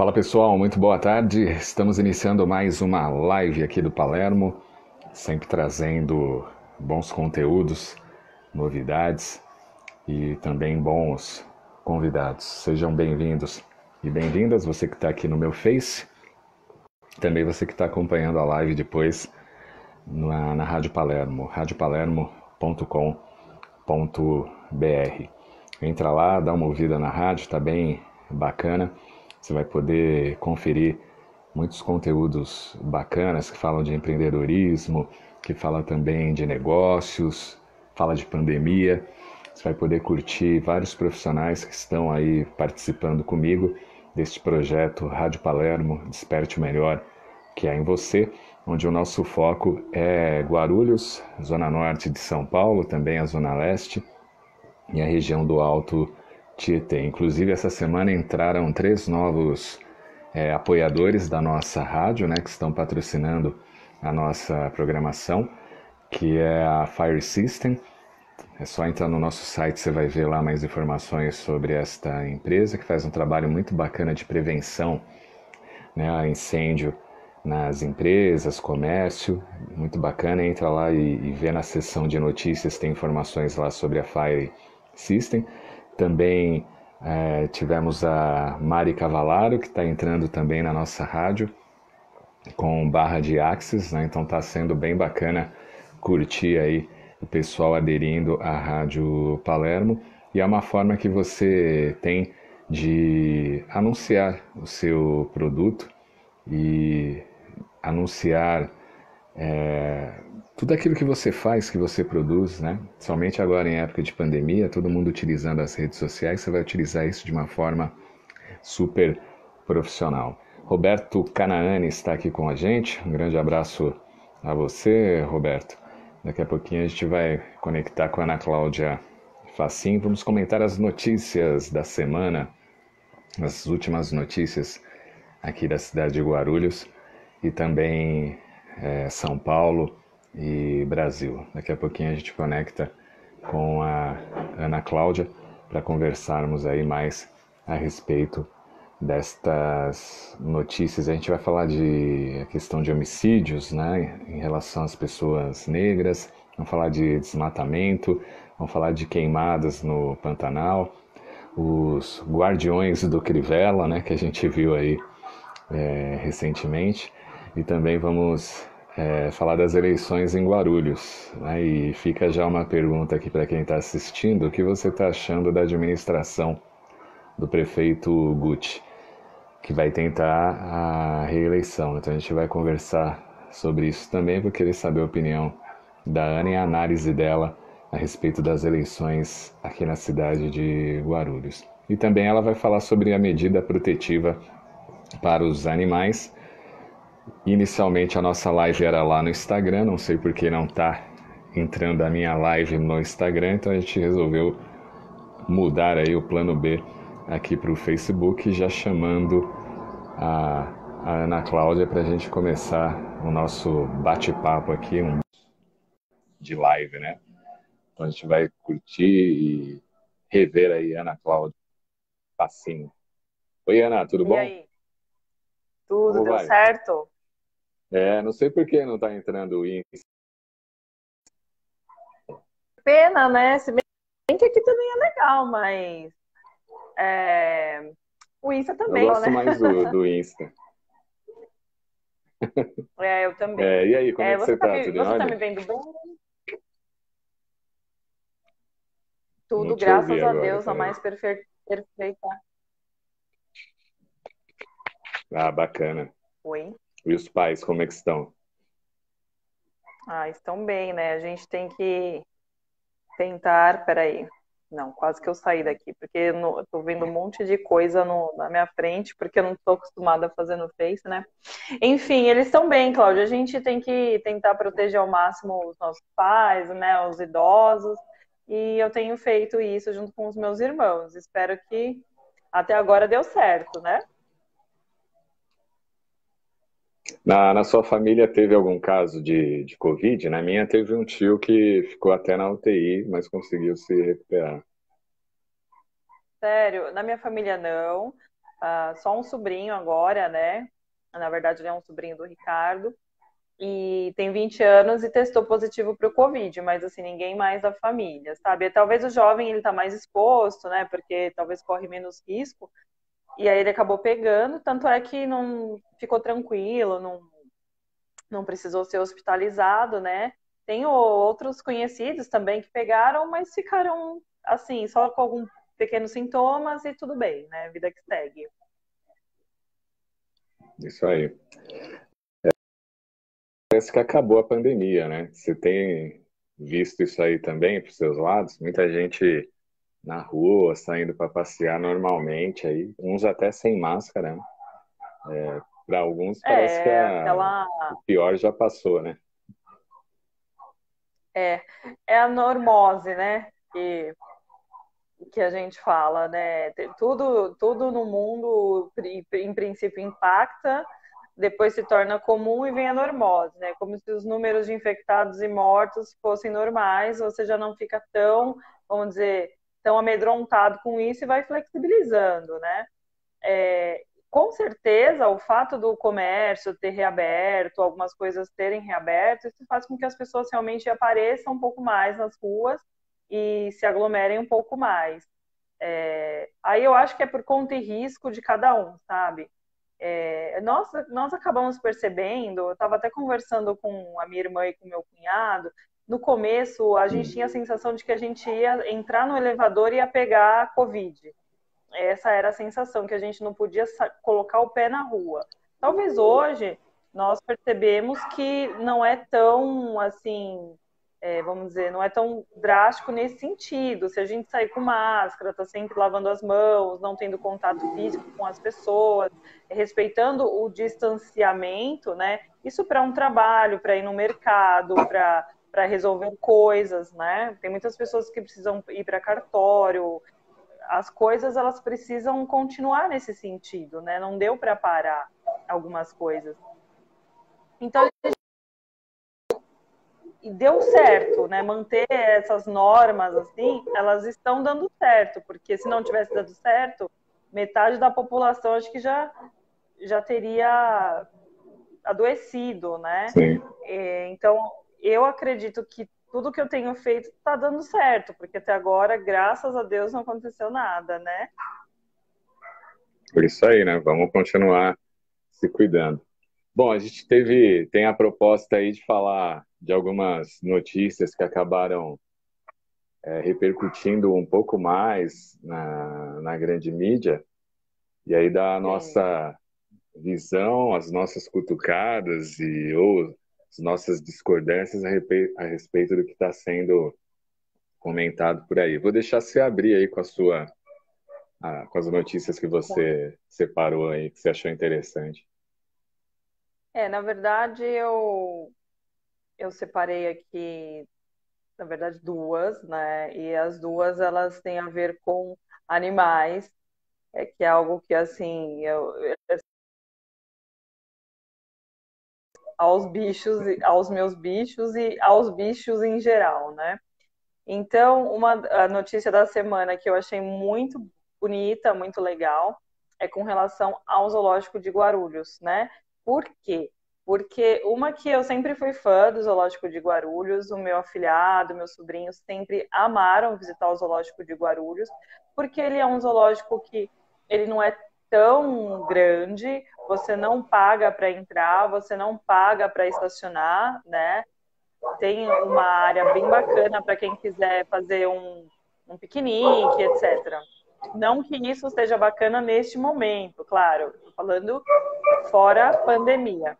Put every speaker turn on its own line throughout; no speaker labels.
Fala pessoal, muito boa tarde. Estamos iniciando mais uma live aqui do Palermo, sempre trazendo bons conteúdos, novidades e também bons convidados. Sejam bem-vindos e bem-vindas, você que está aqui no meu Face, também você que está acompanhando a live depois na, na Rádio Palermo, radiopalermo.com.br. Entra lá, dá uma ouvida na rádio, está bem bacana. Você vai poder conferir muitos conteúdos bacanas que falam de empreendedorismo, que fala também de negócios, fala de pandemia. Você vai poder curtir vários profissionais que estão aí participando comigo deste projeto Rádio Palermo Desperte o Melhor, que é em você, onde o nosso foco é Guarulhos, zona norte de São Paulo, também a zona leste e a região do Alto Tietê. Inclusive, essa semana entraram três novos é, apoiadores da nossa rádio, né, que estão patrocinando a nossa programação, que é a Fire System. É só entrar no nosso site, você vai ver lá mais informações sobre esta empresa, que faz um trabalho muito bacana de prevenção né, a incêndio nas empresas, comércio, muito bacana. Entra lá e, e vê na seção de notícias, tem informações lá sobre a Fire System. Também é, tivemos a Mari Cavalaro, que está entrando também na nossa rádio, com barra de Axis, né? então está sendo bem bacana curtir aí o pessoal aderindo à Rádio Palermo. E é uma forma que você tem de anunciar o seu produto e anunciar é, tudo aquilo que você faz, que você produz, né? Somente agora em época de pandemia, todo mundo utilizando as redes sociais, você vai utilizar isso de uma forma super profissional. Roberto Canaani está aqui com a gente. Um grande abraço a você, Roberto. Daqui a pouquinho a gente vai conectar com a Ana Cláudia Facim. Vamos comentar as notícias da semana, as últimas notícias aqui da cidade de Guarulhos e também é, São Paulo e Brasil. Daqui a pouquinho a gente conecta com a Ana Cláudia para conversarmos aí mais a respeito destas notícias. A gente vai falar de questão de homicídios, né, em relação às pessoas negras. Vamos falar de desmatamento. Vamos falar de queimadas no Pantanal. Os guardiões do Crivella, né, que a gente viu aí é, recentemente. E também vamos é, falar das eleições em Guarulhos. Né? E fica já uma pergunta aqui para quem está assistindo: o que você está achando da administração do prefeito Gucci, que vai tentar a reeleição? Então a gente vai conversar sobre isso também, vou querer saber a opinião da Ana e a análise dela a respeito das eleições aqui na cidade de Guarulhos. E também ela vai falar sobre a medida protetiva para os animais Inicialmente a nossa live era lá no Instagram, não sei por que não está entrando a minha live no Instagram, então a gente resolveu mudar aí o plano B aqui para o Facebook, já chamando a, a Ana Cláudia para a gente começar o nosso bate-papo aqui um de live, né? Então a gente vai curtir e rever aí Ana Cláudia Facinho. Oi, Ana, tudo
e
bom?
Aí? Tudo, Como deu vai? certo?
É, não sei por que não está entrando o Insta.
Pena, né? Se bem que aqui também é legal, mas é... o Insta também,
eu gosto
né?
mais do, do Insta.
É, eu também.
É, e aí, como é, é que você,
tá?
Me,
Tudo você tá me vendo bem? Tudo, graças a
agora,
Deus, a mais perfe- perfeita.
Ah, bacana.
Oi?
E os pais, como é que estão?
Ah, estão bem, né? A gente tem que tentar. Peraí. Não, quase que eu saí daqui, porque eu tô vendo um monte de coisa no- na minha frente, porque eu não tô acostumada a fazer no Face, né? Enfim, eles estão bem, Cláudia. A gente tem que tentar proteger ao máximo os nossos pais, né? Os idosos. E eu tenho feito isso junto com os meus irmãos. Espero que até agora deu certo, né?
Na, na sua família teve algum caso de, de Covid? Na minha teve um tio que ficou até na UTI, mas conseguiu se recuperar.
Sério, na minha família não. uh, só um sobrinho agora, né? Na verdade, ele é um sobrinho do Ricardo. E tem 20 anos e testou positivo para o Covid, mas assim, ninguém mais da família, sabe? E, talvez o jovem ele tá mais exposto, né? Porque talvez corre menos risco. E aí ele acabou pegando, tanto é que não ficou tranquilo, não, não precisou ser hospitalizado, né? Tenho outros conhecidos também que pegaram, mas ficaram assim, só com alguns pequenos sintomas e tudo bem, né? Vida que segue.
Isso aí. É, parece que acabou a pandemia, né? Você tem visto isso aí também para os seus lados? Muita gente na rua, saindo para passear normalmente, aí, uns até sem máscara, né? É, para alguns parece é, que a, aquela... o pior já passou, né?
É, é a normose, né? Que, que a gente fala, né? Tudo, tudo no mundo, em princípio, impacta, depois se torna comum e vem a normose, né? Como se os números de infectados e mortos fossem normais, você já não fica tão, vamos dizer, tão amedrontado com isso e vai flexibilizando, né? É, com certeza, o fato do comércio ter reaberto, algumas coisas terem reaberto, isso faz com que as pessoas realmente apareçam um pouco mais nas ruas e se aglomerem um pouco mais. É, aí eu acho que é por conta e risco de cada um, sabe? É, nós, nós acabamos percebendo, eu estava até conversando com a minha irmã e com meu cunhado, no começo a gente tinha a sensação de que a gente ia entrar no elevador e ia pegar a Covid essa era a sensação, que a gente não podia colocar o pé na rua. Talvez hoje nós percebemos que não é tão assim, é, vamos dizer, não é tão drástico nesse sentido. Se a gente sair com máscara, tá sempre lavando as mãos, não tendo contato físico com as pessoas, respeitando o distanciamento, né? Isso para um trabalho, para ir no mercado, para para resolver coisas, né? Tem muitas pessoas que precisam ir para cartório, as coisas elas precisam continuar nesse sentido, né? Não deu para parar algumas coisas. Então e deu certo, né? Manter essas normas assim, elas estão dando certo, porque se não tivesse dado certo, metade da população acho que já já teria adoecido, né? Sim. É, então eu acredito que tudo que eu tenho feito está dando certo, porque até agora, graças a Deus, não aconteceu nada, né?
Por isso aí, né? Vamos continuar se cuidando. Bom, a gente teve, tem a proposta aí de falar de algumas notícias que acabaram é, repercutindo um pouco mais na, na grande mídia, e aí da nossa visão, as nossas cutucadas e ou as nossas discordâncias a, respeito do que está sendo comentado por aí. Vou deixar você abrir aí com a sua com as notícias que você separou aí, que você achou interessante.
É, na verdade, eu, eu separei aqui, na verdade, duas, né? E as duas, elas têm a ver com animais, é que é algo que, assim, eu, aos bichos, aos meus bichos e aos bichos em geral, né? Então, uma notícia da semana que eu achei muito bonita, muito legal, é com relação ao zoológico de Guarulhos, né? Por quê? Porque uma que eu sempre fui fã do zoológico de Guarulhos, o meu afilhado, meus sobrinhos sempre amaram visitar o zoológico de Guarulhos, porque ele é um zoológico que ele não é tão grande, você não paga para entrar, você não paga para estacionar, né? Tem uma área bem bacana para quem quiser fazer um, um piquenique, etc. Não que isso seja bacana neste momento, claro, estou falando fora pandemia.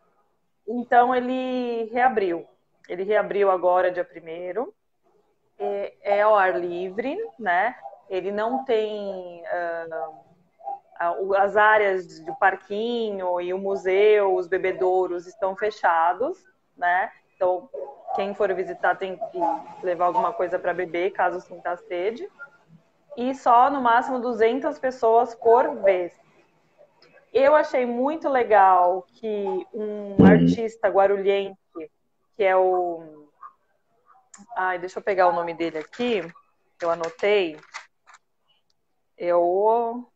Então ele reabriu. Ele reabriu agora, dia 1 é, é ao ar livre, né? Ele não tem. Uh, as áreas do parquinho e o museu, os bebedouros estão fechados, né? Então, quem for visitar tem que levar alguma coisa para beber, caso sinta sede. E só no máximo 200 pessoas por vez. Eu achei muito legal que um artista guarulhense, que é o. Ai, deixa eu pegar o nome dele aqui, eu anotei. Eu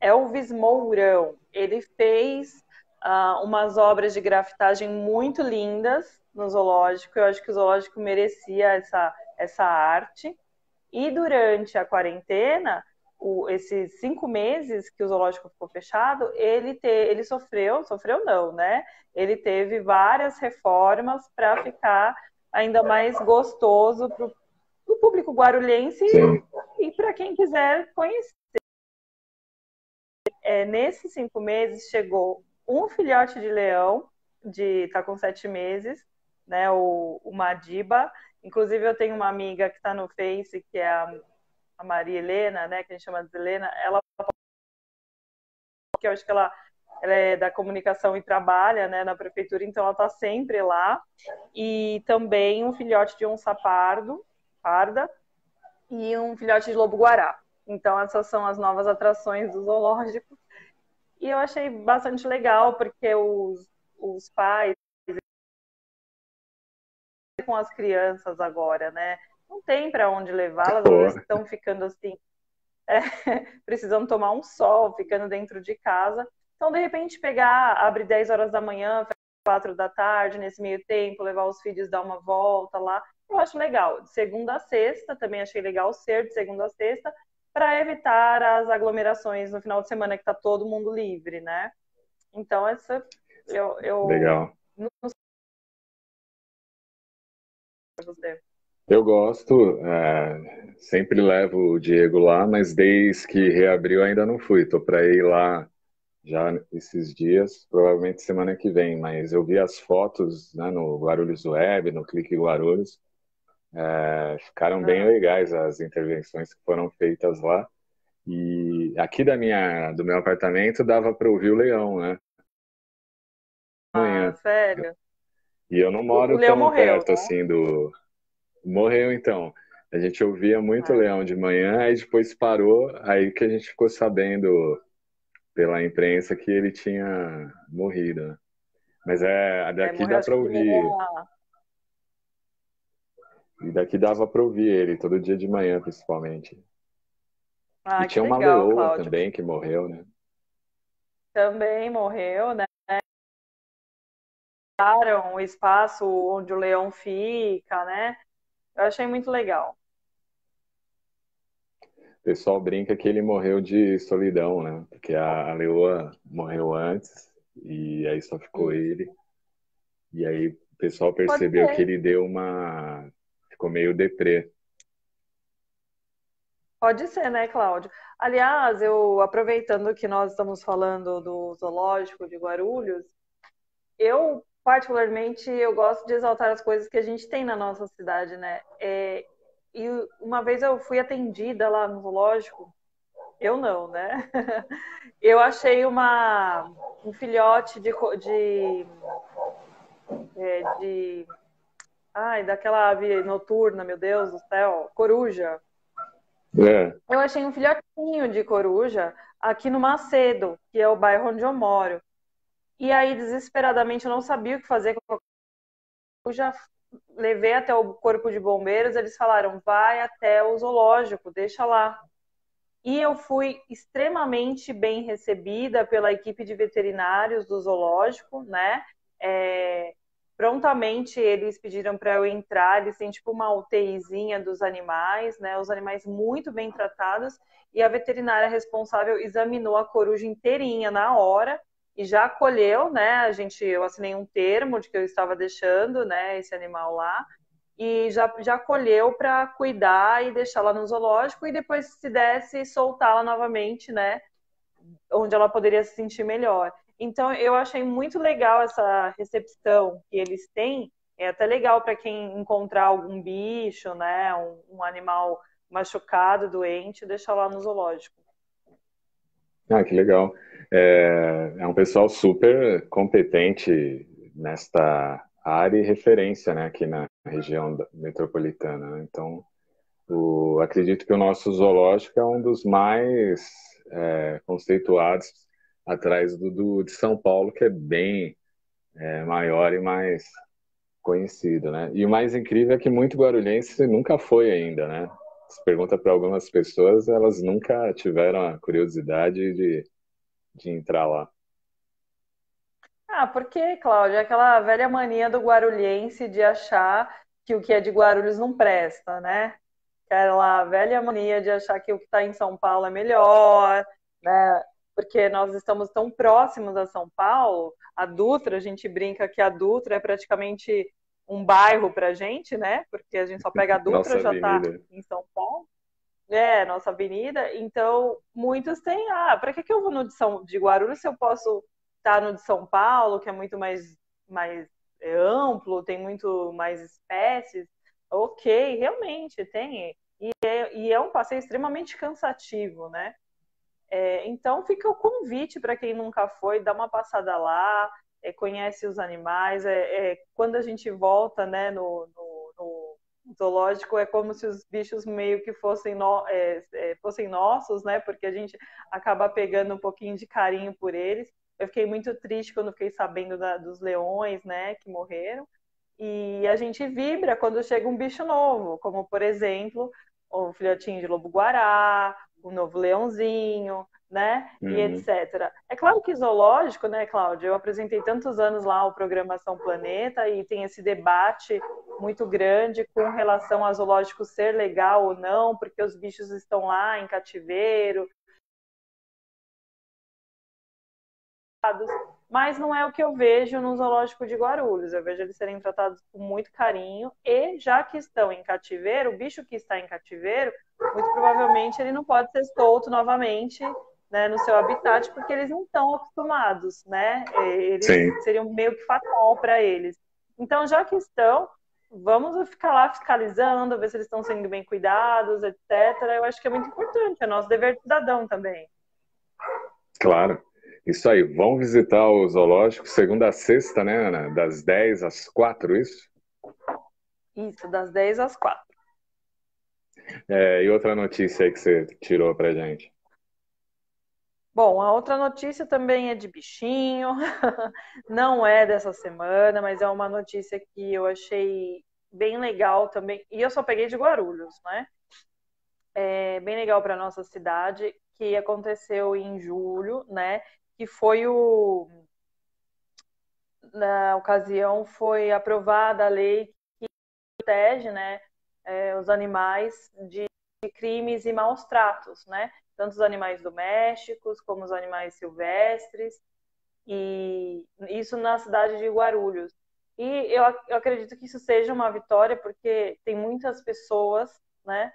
Elvis Mourão. Ele fez uh, umas obras de grafitagem muito lindas no zoológico. Eu acho que o zoológico merecia essa, essa arte. E durante a quarentena, o, esses cinco meses que o zoológico ficou fechado, ele, te, ele sofreu, sofreu não, né? Ele teve várias reformas para ficar ainda mais gostoso para o público guarulhense Sim. e, e para quem quiser conhecer. É, nesses cinco meses chegou um filhote de leão, de tá com sete meses, né? O, o Madiba. Inclusive eu tenho uma amiga que está no Face que é a a Maria Helena, né, que a gente chama de Helena, ela que eu acho que ela, ela é da comunicação e trabalha né, na prefeitura, então ela está sempre lá. E também um filhote de onça pardo, parda, e um filhote de lobo-guará. Então essas são as novas atrações do zoológico. E eu achei bastante legal, porque os, os pais com as crianças agora, né? não tem para onde levá-las, elas estão ficando assim, é, precisando tomar um sol, ficando dentro de casa. Então, de repente, pegar, abre 10 horas da manhã, 4 da tarde, nesse meio tempo, levar os filhos, dar uma volta lá, eu acho legal. De segunda a sexta, também achei legal ser de segunda a sexta, para evitar as aglomerações no final de semana que está todo mundo livre, né? Então, essa eu. eu
legal. Não, eu gosto, é, sempre levo o Diego lá, mas desde que reabriu ainda não fui. Tô para ir lá já esses dias, provavelmente semana que vem. Mas eu vi as fotos né, no Guarulhos Web, no Clique Guarulhos, é, ficaram bem ah. legais as intervenções que foram feitas lá. E aqui da minha, do meu apartamento dava para ouvir o leão, né?
Ah, sério?
E eu não moro tão morreu, perto né? assim do, Morreu então. A gente ouvia muito ah. leão de manhã, aí depois parou, aí que a gente ficou sabendo pela imprensa que ele tinha morrido. Né? Mas é, daqui é, dá para ouvir. E daqui dava para ouvir ele todo dia de manhã, principalmente. Ah, e tinha uma legal, leoa Cláudio. também que morreu, né?
Também morreu, né? o espaço onde o leão fica, né? Eu achei muito legal.
O pessoal brinca que ele morreu de solidão, né? Porque a, a leoa morreu antes e aí só ficou ele. E aí o pessoal percebeu que ele deu uma. Ficou meio deprê.
Pode ser, né, Cláudio? Aliás, eu aproveitando que nós estamos falando do zoológico de Guarulhos, eu particularmente, eu gosto de exaltar as coisas que a gente tem na nossa cidade, né? É, e uma vez eu fui atendida lá no zoológico, eu não, né? Eu achei uma, um filhote de, de, é, de ai, daquela ave noturna, meu Deus do céu, coruja. É. Eu achei um filhotinho de coruja aqui no Macedo, que é o bairro onde eu moro. E aí, desesperadamente, eu não sabia o que fazer. Eu já levei até o corpo de bombeiros, eles falaram, vai até o zoológico, deixa lá. E eu fui extremamente bem recebida pela equipe de veterinários do zoológico, né? É, prontamente eles pediram para eu entrar, eles têm tipo uma UTIzinha dos animais, né? Os animais muito bem tratados e a veterinária responsável examinou a coruja inteirinha na hora e já acolheu, né? A gente, eu assinei um termo de que eu estava deixando, né, esse animal lá e já, já acolheu para cuidar e deixar lá no zoológico e depois, se desse, soltá-la novamente, né? Onde ela poderia se sentir melhor. Então, eu achei muito legal essa recepção que eles têm. É até legal para quem encontrar algum bicho, né? Um, um animal machucado, doente, deixar lá no zoológico.
Ah, que legal. É, é um pessoal super competente nesta área e referência né, aqui na região metropolitana. Né? Então, o, acredito que o nosso zoológico é um dos mais é, conceituados atrás do, do, de São Paulo, que é bem é, maior e mais conhecido, né? E o mais incrível é que muito guarulhense nunca foi ainda, né? se pergunta para algumas pessoas, elas nunca tiveram a curiosidade de, de entrar lá.
Ah, porque, Cláudia, é aquela velha mania do guarulhense de achar que o que é de Guarulhos não presta, né? Aquela velha mania de achar que o que está em São Paulo é melhor, né? Porque nós estamos tão próximos a São Paulo, a Dutra, a gente brinca que a Dutra é praticamente um bairro para a gente, né? Porque a gente só pega a Dutra e já está em São Paulo. É, nossa avenida. Então, muitos têm, ah, para que, que eu vou no de, São, de Guarulhos se eu posso estar tá no de São Paulo, que é muito mais, mais é, amplo, tem muito mais espécies? Ok, realmente tem. E é, e é um passeio extremamente cansativo, né? É, então fica o convite para quem nunca foi, dá uma passada lá, é, conhece os animais. É, é, quando a gente volta né, no, no, no, zoológico, é como se os bichos meio que fossem, no, é, é, fossem nossos, né? Porque a gente acaba pegando um pouquinho de carinho por eles. Eu fiquei muito triste quando fiquei sabendo da, dos leões, né, que morreram. E a gente vibra quando chega um bicho novo, como por exemplo o filhotinho de lobo-guará, o novo leãozinho, né? Uhum. E etc. É claro que zoológico, né, Cláudia? Eu apresentei tantos anos lá o Programação Planeta e tem esse debate muito grande com relação a zoológico ser legal ou não, porque os bichos estão lá em cativeiro. Mas não é o que eu vejo no zoológico de Guarulhos. Eu vejo eles serem tratados com muito carinho e já que estão em cativeiro, o bicho que está em cativeiro, muito provavelmente ele não pode ser solto novamente né, no seu habitat, porque eles não estão acostumados, né? Eles Sim. seriam meio que fatal para eles. Então, já que estão, vamos ficar lá fiscalizando, ver se eles estão sendo bem cuidados, etc. Eu acho que é muito importante, é nosso dever de cidadão também.
Claro. Isso aí, vão visitar o zoológico segunda a sexta, né, Ana? Das 10 às 4, isso?
Isso, das 10 às 4.
É, e outra notícia aí que você tirou pra gente.
Bom, a outra notícia também é de bichinho, não é dessa semana, mas é uma notícia que eu achei bem legal também. E eu só peguei de Guarulhos, né? É bem legal para nossa cidade, que aconteceu em julho, né? Que foi o. Na ocasião, foi aprovada a lei que protege, né? É, os animais de crimes e maus tratos, né? tanto os animais domésticos como os animais silvestres, e isso na cidade de Guarulhos. E eu, eu acredito que isso seja uma vitória, porque tem muitas pessoas, né,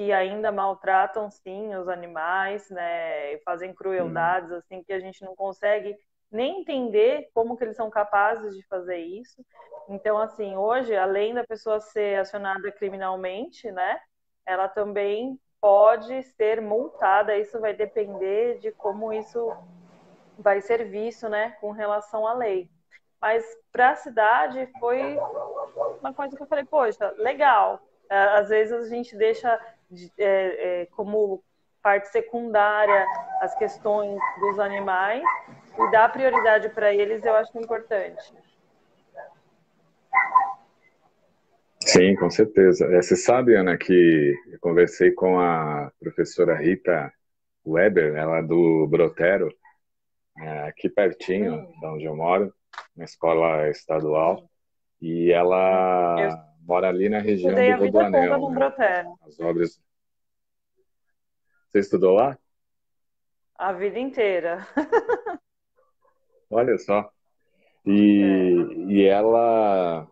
que ainda maltratam, sim, os animais, né, e fazem crueldades, assim, que a gente não consegue nem entender como que eles são capazes de fazer isso. Então, assim, hoje, além da pessoa ser acionada criminalmente, né, ela também pode ser multada. Isso vai depender de como isso vai ser visto, né, com relação à lei. Mas para a cidade foi uma coisa que eu falei, poxa, legal. É, às vezes a gente deixa é, é, como parte secundária as questões dos animais e dar prioridade para eles, eu acho importante.
Sim, com certeza. É, você sabe, Ana, que eu conversei com a professora Rita Weber, ela é do Brotero, aqui pertinho hum. de onde eu moro, na escola estadual, e ela mora ali na região do Rodoanel. Né? As obras. Você estudou lá?
A vida inteira.
Olha só. E, é. e ela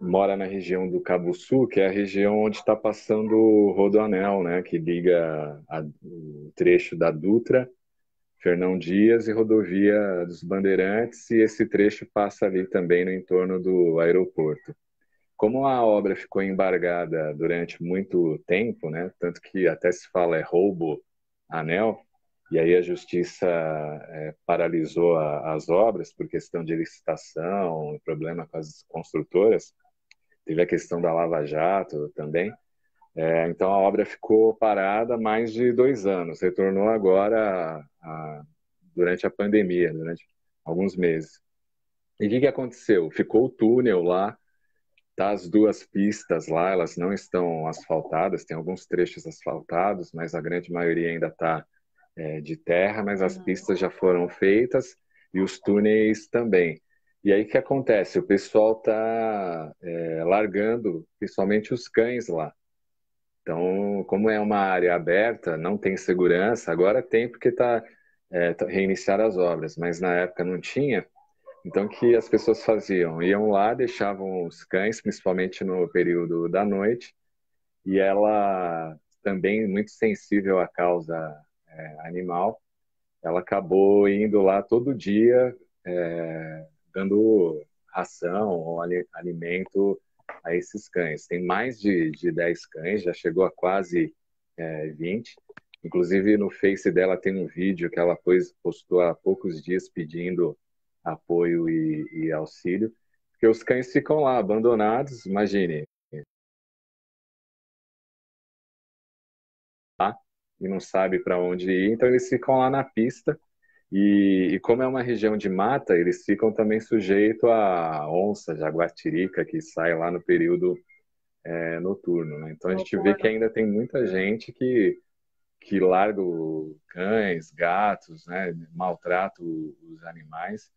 mora na região do Cabo Sul, que é a região onde está passando o Rodoanel, né, que liga a, o trecho da Dutra, Fernão Dias e rodovia dos Bandeirantes, e esse trecho passa ali também no entorno do aeroporto. Como a obra ficou embargada durante muito tempo, né, tanto que até se fala é roubo anel, e aí a justiça é, paralisou a, as obras por questão de licitação, problema com as construtoras, Teve a questão da Lava Jato também. É, então a obra ficou parada mais de dois anos. Retornou agora a, a, durante a pandemia, durante alguns meses. E o que, que aconteceu? Ficou o túnel lá tá as duas pistas lá, elas não estão asfaltadas, tem alguns trechos asfaltados, mas a grande maioria ainda está é, de terra, mas as uhum. pistas já foram feitas e os túneis também. E aí o que acontece? O pessoal está é, largando, principalmente os cães lá. Então, como é uma área aberta, não tem segurança, agora tem porque está é, tá reiniciar as obras, mas na época não tinha. Então, o que as pessoas faziam? Iam lá, deixavam os cães, principalmente no período da noite, e ela, também muito sensível à causa é, animal, ela acabou indo lá todo dia é, dando ração ou alimento a esses cães. Tem mais de, de 10 cães, já chegou a quase é, 20. Inclusive no Face dela tem um vídeo que ela pôs, postou há poucos dias pedindo apoio e, e auxílio, porque os cães ficam lá abandonados, imagine. E não sabe para onde ir, então eles ficam lá na pista e, e, como é uma região de mata, eles ficam também sujeitos a onça, jaguatirica, que sai lá no período é, noturno. Né? Então a gente vê que ainda tem muita gente que, que larga cães, gatos, né? maltrata os animais.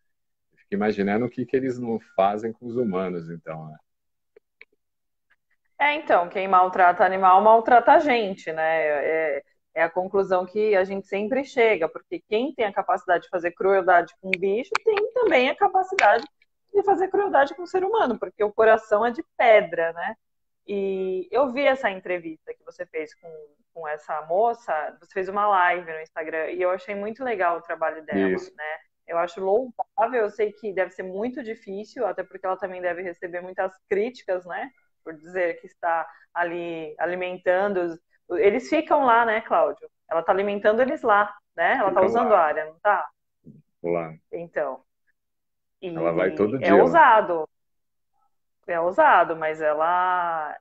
Fico imaginando o que, que eles não fazem com os humanos, então. Né?
É, então, quem maltrata animal maltrata a gente, né? É, é a conclusão que a gente sempre chega, porque quem tem a capacidade de fazer crueldade com um bicho tem também a capacidade de fazer crueldade com o ser humano, porque o coração é de pedra, né? E eu vi essa entrevista que você fez com, com essa moça, você fez uma live no Instagram, e eu achei muito legal o trabalho dela, Isso. né? Eu acho louvável, eu sei que deve ser muito difícil, até porque ela também deve receber muitas críticas, né? Por dizer que está ali alimentando eles ficam lá, né, Cláudio? Ela tá alimentando eles lá, né? Ela tá usando lá. a área, não tá?
Lá.
Então.
Ela vai todo
é
dia.
É ousado. É ousado, mas ela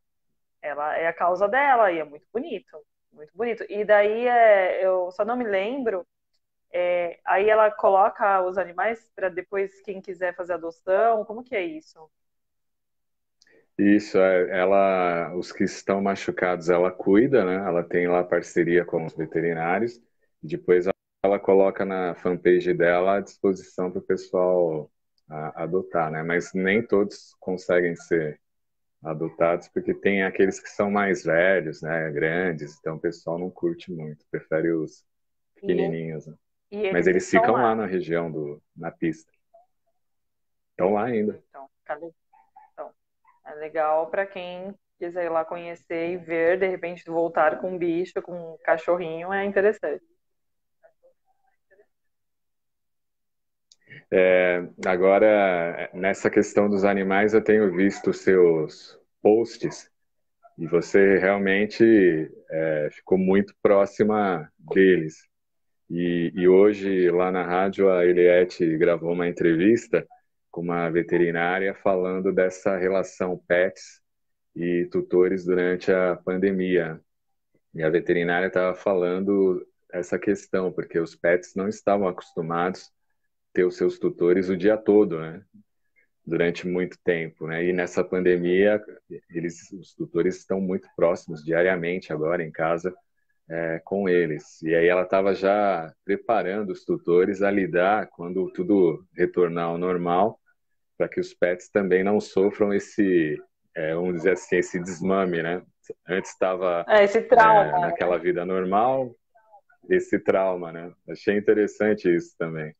ela é a causa dela e é muito bonito, muito bonito. E daí é, eu só não me lembro. É, aí ela coloca os animais para depois quem quiser fazer adoção. Como que é isso?
Isso, é, ela, os que estão machucados, ela cuida, né? Ela tem lá parceria com os veterinários. Depois ela coloca na fanpage dela à disposição para o pessoal a, adotar, né? Mas nem todos conseguem ser adotados porque tem aqueles que são mais velhos, né? Grandes, então o pessoal não curte muito, prefere os pequenininhos. Né? Eles Mas eles ficam lá. lá na região do, na pista. Estão lá ainda.
Então, cadê? É legal para quem quiser ir lá conhecer e ver, de repente voltar com um bicho, com um cachorrinho, é interessante.
É, agora, nessa questão dos animais, eu tenho visto seus posts e você realmente é, ficou muito próxima deles. E, e, hoje, lá na rádio, a Eliette gravou uma entrevista com uma veterinária falando dessa relação pets e tutores durante a pandemia. E a veterinária estava falando essa questão, porque os pets não estavam acostumados a ter os seus tutores o dia todo, né? Durante muito tempo, né? E nessa pandemia, eles, os tutores estão muito próximos diariamente agora em casa é, com eles. E aí ela estava já preparando os tutores a lidar quando tudo retornar ao normal para que os pets também não sofram esse, é, vamos dizer assim, esse desmame, né? Antes estava
é,
é, naquela vida normal, esse trauma, né? Achei interessante isso também.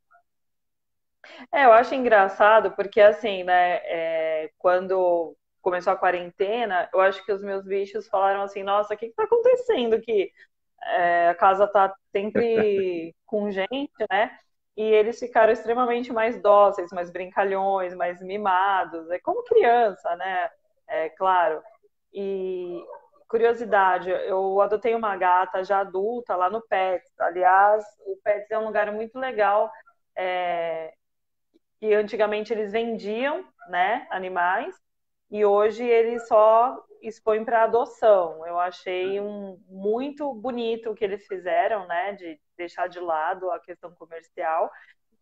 É, eu acho engraçado porque assim, né? É, quando começou a quarentena, eu acho que os meus bichos falaram assim: Nossa, o que está acontecendo? Que é, a casa tá sempre com gente, né? e eles ficaram extremamente mais dóceis, mais brincalhões, mais mimados, é como criança, né? É claro. E curiosidade, eu adotei uma gata já adulta lá no Pets. Aliás, o Pets é um lugar muito legal. É, e antigamente eles vendiam, né, animais, e hoje eles só expõem para adoção. Eu achei um, muito bonito o que eles fizeram, né, de deixar de lado a questão comercial.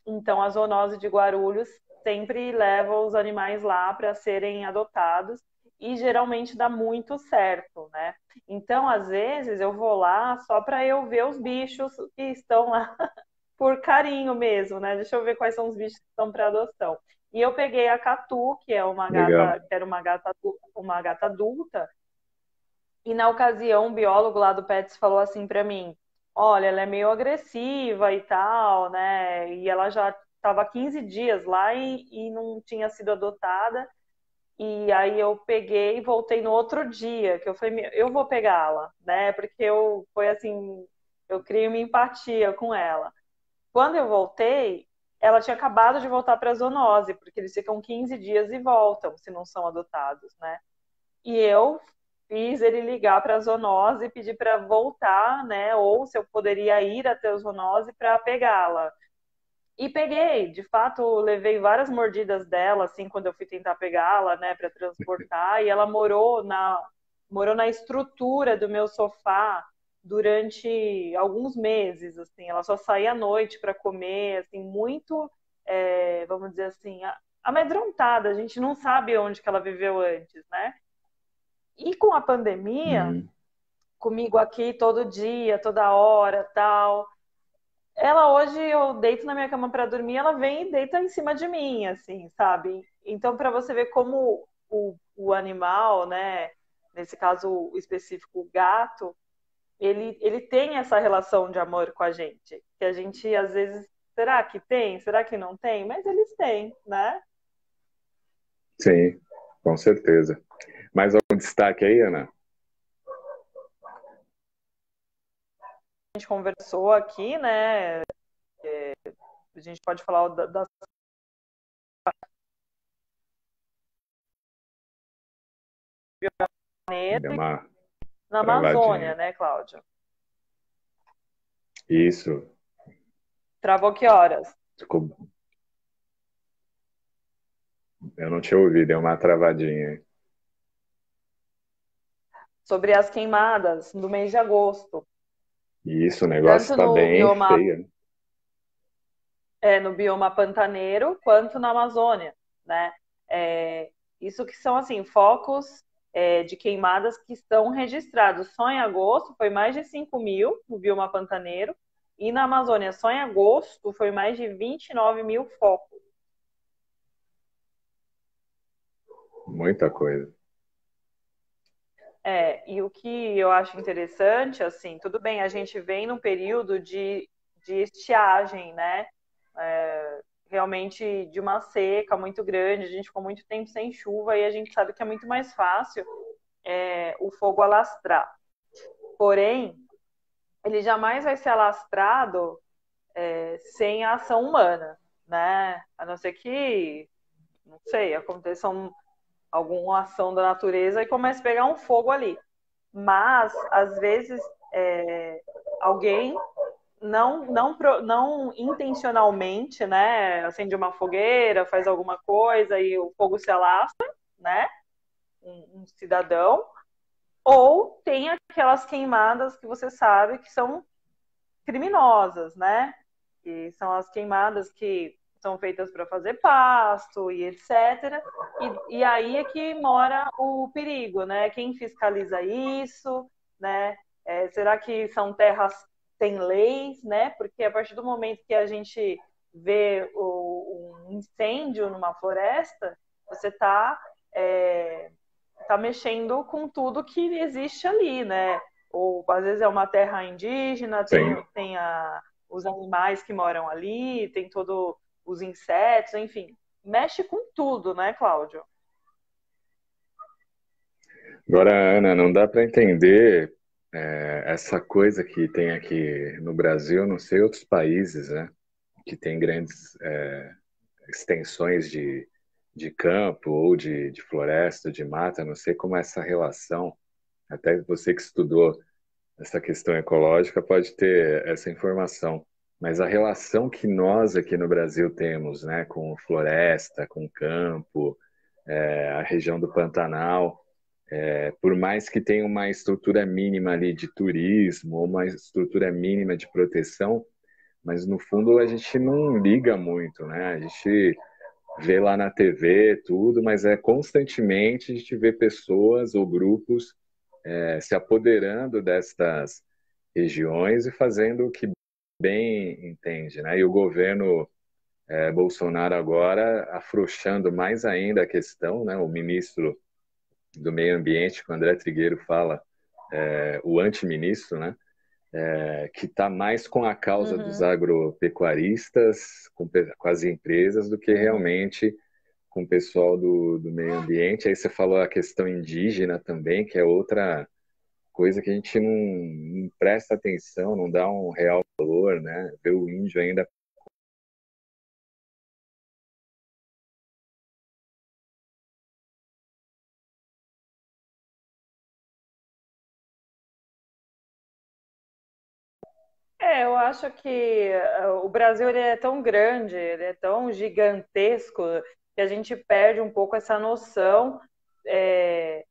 Então, a zoonose de Guarulhos sempre leva os animais lá para serem adotados. e geralmente dá muito certo, né? Então, às vezes, eu vou lá só para eu ver os bichos que estão lá por carinho mesmo, né? Deixa eu ver quais são os bichos que estão para adoção. E eu peguei a Catu, que é uma gata, que era uma gata, uma gata adulta, e na ocasião, um biólogo lá do Pets falou assim para mim: olha, ela é meio agressiva e tal, né? E ela já estava 15 dias lá e, e não tinha sido adotada. E aí eu peguei e voltei no outro dia, que eu falei, eu vou pegá-la, né? Porque eu foi assim, eu criei uma empatia com ela. Quando eu voltei, ela tinha acabado de voltar para a zoonose, porque eles ficam 15 dias e voltam, se não são adotados, né? E eu fiz ele ligar para a zoonose e pedir para voltar, né? Ou se eu poderia ir até a zoonose para pegá-la. E peguei, de fato, levei várias mordidas dela, assim, quando eu fui tentar pegá-la, né, para transportar, e ela morou na, morou na estrutura do meu sofá durante alguns meses, assim, ela só saía à noite para comer, assim, muito, é, vamos dizer assim, amedrontada, a gente não sabe onde que ela viveu antes, né? E com a pandemia, uhum. comigo aqui todo dia, toda hora, tal. Ela hoje eu deito na minha cama para dormir, ela vem e deita em cima de mim, assim, sabe? Então para você ver como o, o animal, né, nesse caso específico o gato, ele, ele tem essa relação de amor com a gente, que a gente às vezes será que tem, será que não tem, mas eles têm, né?
Sim, com certeza. Mais algum destaque aí, Ana?
A gente conversou aqui, né? É, a gente pode falar da, da... na Amazônia, né, Cláudio?
Isso.
Travou que horas?
Eu não tinha ouvido, deu uma travadinha
sobre as queimadas do mês de agosto.
Isso, o negócio está bem bioma, feio.
É, no bioma pantaneiro, quanto na Amazônia, né? É, isso que são, assim, focos é, de queimadas que estão registrados. Só em agosto foi mais de 5 mil no bioma pantaneiro, e na Amazônia, só em agosto, foi mais de 29 mil focos.
Muita coisa.
É, e o que eu acho interessante, assim, tudo bem, a gente vem num período de, de estiagem, né? É, realmente de uma seca muito grande, a gente ficou muito tempo sem chuva e a gente sabe que é muito mais fácil é, o fogo alastrar. Porém, ele jamais vai ser alastrado é, sem a ação humana, né? A não ser que, não sei, aconteçam alguma ação da natureza e começa a pegar um fogo ali. Mas, às vezes, é, alguém não, não, não intencionalmente, né, acende uma fogueira, faz alguma coisa e o fogo se alastra, né, um, um cidadão, ou tem aquelas queimadas que você sabe que são criminosas, né, que são as queimadas que são feitas para fazer pasto e etc. E, e, aí é que mora o perigo, né? Quem fiscaliza isso, né? É, será que são terras sem leis, né? Porque a partir do momento que a gente vê o, um incêndio numa floresta, você está é, tá mexendo com tudo que existe ali, né? Ou às vezes é uma terra indígena, tem, tem a, os animais que moram ali, tem todo os insetos, enfim, mexe com tudo, né, Cláudio?
Agora, Ana, não dá para entender é, essa coisa que tem aqui no Brasil, não sei outros países, né, que tem grandes é, extensões de, de campo ou de, de floresta, de mata, não sei como é essa relação, até você que estudou essa questão ecológica pode ter essa informação. Mas a relação que nós aqui no Brasil temos, né, com floresta, com campo, é, a região do Pantanal, é, por mais que tenha uma estrutura mínima ali de turismo uma estrutura mínima de proteção, mas no fundo a gente não liga muito, né? A gente vê lá na TV tudo, mas é constantemente a gente vê pessoas ou grupos é, se apoderando destas regiões e fazendo o que bem entende, né? E o governo é, Bolsonaro agora afrouxando mais ainda a questão, né? O ministro do Meio Ambiente, que o André Trigueiro fala, é, o antiministro, né? É, que está mais com a causa uhum. dos agropecuaristas, com, com, as empresas, do que realmente com o pessoal do, do meio ambiente. Aí você falou a questão indígena também, que é outra coisa que a gente não, não presta atenção, não dá um real valor, né? Ver o índio ainda
É, eu acho que eh, o Brasil ele é tão grande, ele é tão gigantesco que a gente perde um pouco essa noção é,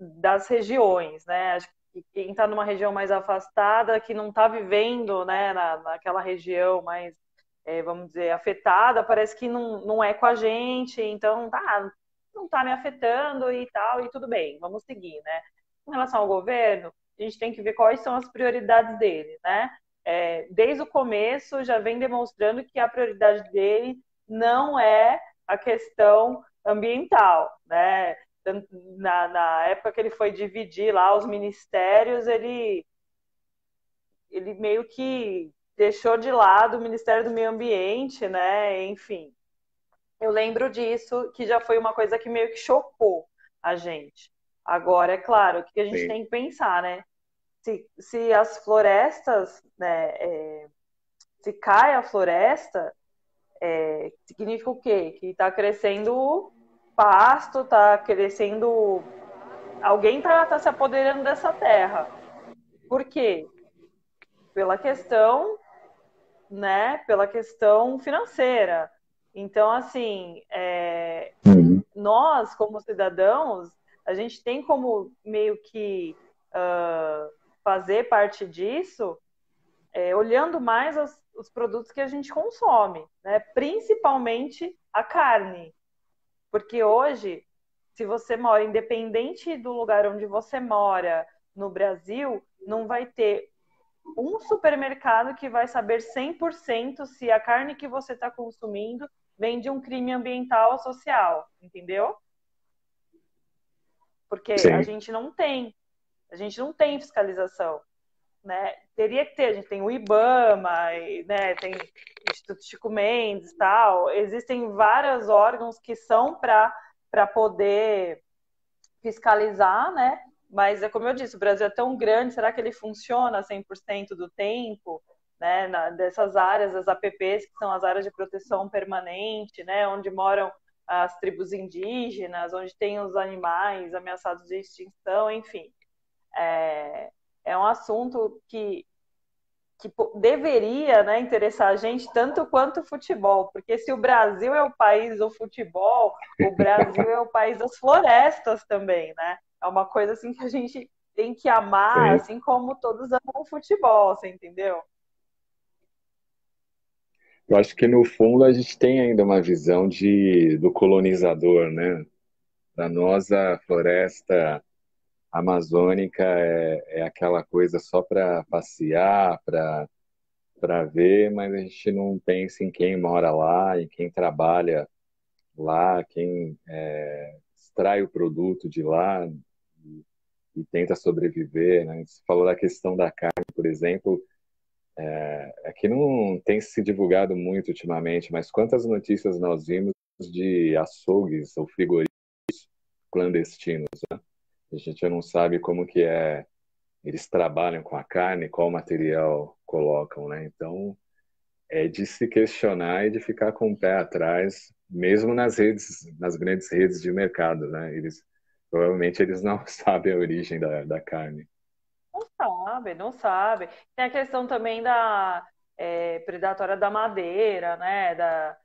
das regiões, né? Acho que quem está numa região mais afastada, que não está vivendo, né, na, naquela região mais, é, vamos dizer, afetada, parece que não, não é com a gente, então tá, não está me afetando e tal, e tudo bem, vamos seguir, né? Em relação ao governo, a gente tem que ver quais são as prioridades dele, né? É, desde o começo já vem demonstrando que a prioridade dele não é a questão ambiental, né? Na, na época que ele foi dividir lá os ministérios, ele, ele meio que deixou de lado o Ministério do Meio Ambiente, né? Enfim, eu lembro disso, que já foi uma coisa que meio que chocou a gente. Agora, é claro, o que a gente Sim. tem que pensar, né? Se, se as florestas, né, é, se cai a floresta, é, significa o quê? Que está crescendo pasto, está crescendo. Alguém está tá se apoderando dessa terra. Por quê? Pela questão, né? Pela questão financeira. Então, assim, é, uhum. nós, como cidadãos, a gente tem como meio que uh, fazer parte disso, é, olhando mais os, os, produtos que a gente consome, né? principalmente a carne. Porque hoje, se você mora, independente do lugar onde você mora no Brasil, não vai ter um supermercado que vai saber 100% se a carne que você está consumindo vem de um crime ambiental ou social, entendeu? Porque Sim. a gente não tem. A gente não tem fiscalização. Né? Teria que ter, a gente tem o IBAMA, né? tem o Instituto Chico Mendes tal. Existem vários órgãos que são para poder fiscalizar, né? Mas é como eu disse, o Brasil é tão grande, será que ele funciona 100% do tempo? Né, na, dessas áreas, as APPs, que são as áreas de proteção permanente, né, onde moram as tribos indígenas, onde tem os animais ameaçados de extinção, enfim é, é um assunto que, que deveria né, interessar a gente tanto quanto o futebol, porque se o Brasil é o país do futebol, o Brasil é o país das florestas também, né? É uma coisa assim que a gente tem que amar, Sim. assim como todos amam o futebol, você entendeu?
Eu acho que no fundo a gente tem ainda uma visão de do colonizador, né? Para nós a floresta amazônica é, é aquela coisa só para passear, para para ver, mas a gente não pensa em quem mora lá, em quem trabalha lá, quem é, extrai o produto de lá e, e tenta sobreviver. Né? Você falou da questão da carne, por exemplo, é, não tem se divulgado muito ultimamente, mas quantas notícias nós vimos de açougues ou frigoríficos clandestinos, né? A gente não sabe como que é, eles trabalham com a carne, qual material colocam, né? Então, é de se questionar e de ficar com o pé atrás, mesmo nas redes, nas grandes redes de mercado, né? Eles provavelmente eles não sabem a origem da, da carne.
Não sabe, não sabe. Tem a questão também da é, predatória da madeira, né? Da,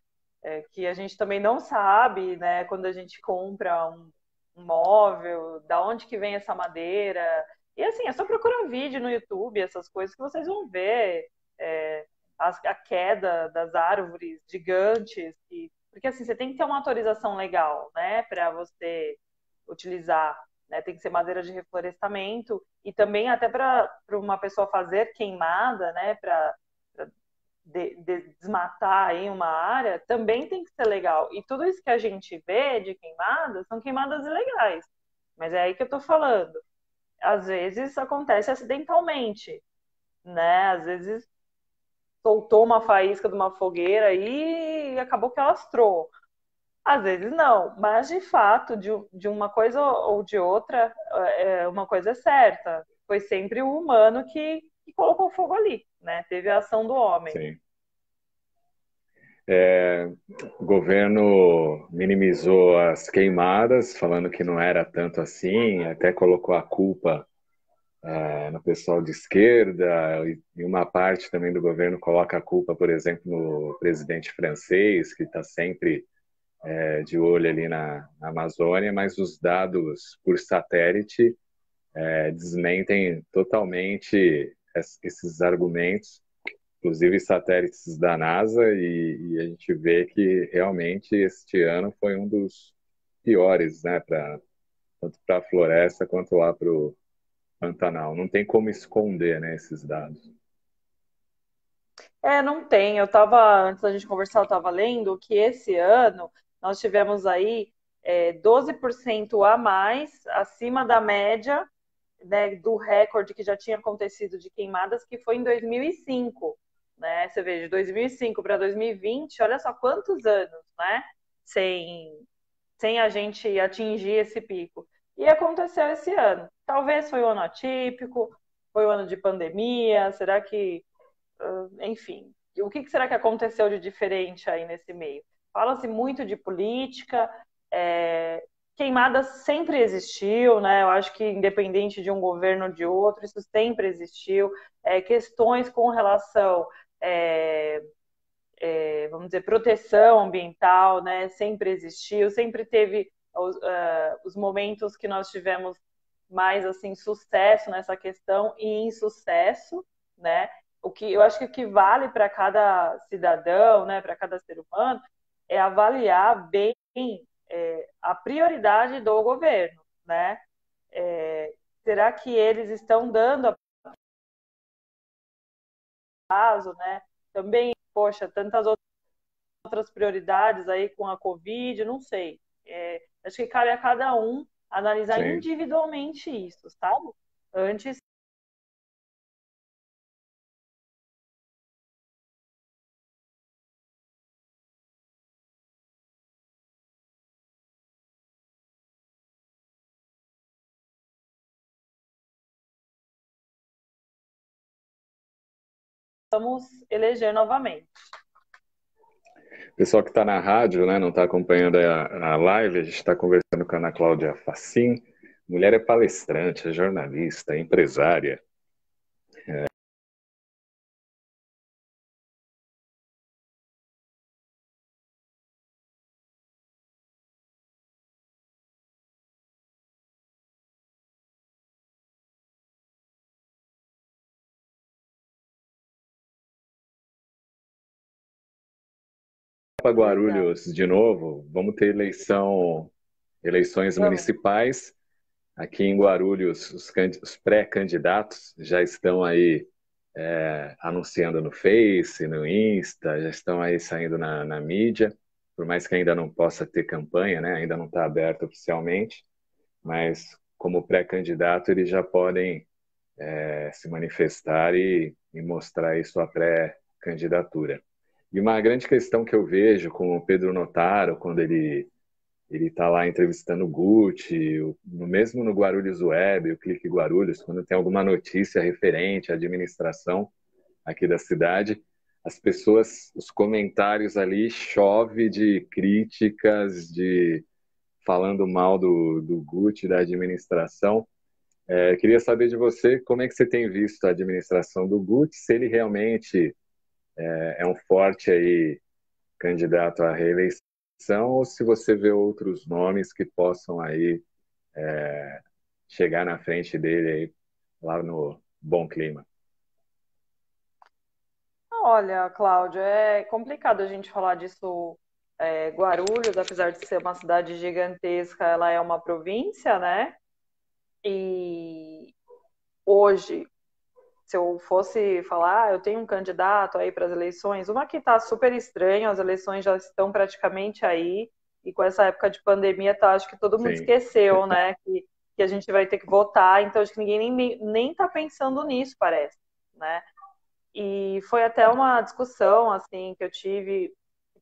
é, que a gente também não sabe, né? Quando a gente compra um, móvel, da onde que vem essa madeira. E assim, é só procurar um vídeo no YouTube, essas coisas que vocês vão ver. É, a, a, queda das árvores gigantes que Porque assim, você tem que ter uma autorização legal, né, para você utilizar, né? Tem que ser madeira de reflorestamento e também até para uma pessoa fazer queimada, né, para de, de desmatar aí uma área, também tem que ser legal. E tudo isso que a gente vê de queimadas são queimadas ilegais. Mas é aí que eu tô falando. Às vezes acontece acidentalmente, né? Às vezes soltou uma faísca de uma fogueira e acabou que alastrou. Às vezes não, mas de fato, de, de uma coisa ou de outra, é, uma coisa é certa. Foi sempre o humano que, que colocou fogo ali, né? Teve a ação do homem.
Sim. É, o governo minimizou as queimadas, falando que não era tanto assim, até colocou a culpa é, no pessoal de esquerda, e uma parte também do governo coloca a culpa, por exemplo, no presidente francês, que está sempre é, de olho ali na, na, Amazônia, mas os dados por satélite é, desmentem totalmente esses argumentos, inclusive satélites da NASA, e, e, a gente vê que realmente este ano foi um dos piores, né, pra, tanto para a floresta quanto lá para o Pantanal. Não tem como esconder né, esses dados.
É, não tem. Eu estava, antes da gente conversar, eu estava lendo que esse ano nós tivemos aí é, 12% a mais acima da média né, do recorde que já tinha acontecido de queimadas, que foi em 2005. Né? Você vê, de 2005 para 2020, olha só quantos anos, né? Sem, sem a gente atingir esse pico. E aconteceu esse ano. Talvez foi um ano atípico, foi um ano de pandemia, será que. Enfim, o que será que aconteceu de diferente aí nesse meio? Fala-se muito de política, é, queimada sempre existiu, né? Eu acho que independente de um governo ou de outro, isso sempre existiu. É, questões com relação, é, é, vamos dizer, proteção ambiental, né? Sempre existiu, sempre teve os, uh, os momentos que nós tivemos mais assim sucesso nessa questão e insucesso, né? O que eu acho que que vale para cada cidadão, né, para cada ser humano, é avaliar bem é, a prioridade do governo, né? É, será que eles estão dando a caso, né? Também, poxa, tantas outras prioridades aí com a Covid, não sei. É, acho que cabe a cada um analisar Sim. individualmente isso, sabe? Antes vamos eleger novamente.
Pessoal que está na rádio, né, não está acompanhando a, a, live, a gente está conversando com a Ana Cláudia Facim. Mulher é palestrante, é jornalista, é empresária. Para Guarulhos de novo, vamos ter eleição, eleições municipais. Aqui em Guarulhos, os, os pré-candidatos já estão aí é, anunciando no Face, no Insta, já estão aí saindo na, na mídia, por mais que ainda não possa ter campanha, né? ainda não está aberto oficialmente, mas como pré-candidato eles já podem é, se manifestar e, e mostrar aí sua pré-candidatura. E uma grande questão que eu vejo com o Pedro Notaro, quando ele ele está lá entrevistando o Gucci, o, no mesmo no Guarulhos Web, o Clique Guarulhos, quando tem alguma notícia referente à administração aqui da cidade, as pessoas, os comentários ali chove de críticas, de falando mal do, do Gucci, da administração. É, queria saber de você como é que você tem visto a administração do Gucci, se ele realmente é, é um forte aí candidato à reeleição ou se você vê outros nomes que possam aí é, chegar na frente dele aí lá no bom clima.
Olha, Cláudio, é complicado a gente falar disso é, Guarulhos, apesar de ser uma cidade gigantesca, ela é uma província, né? E hoje, se eu fosse falar, ah, eu tenho um candidato aí para as eleições, uma que está super estranho, as eleições já estão praticamente aí, e com essa época de pandemia, tá, acho que todo mundo Sim. esqueceu, né? Que, que a gente vai ter que votar, então acho que ninguém nem, nem tá pensando nisso, parece, né? E foi até uma discussão, assim, que eu tive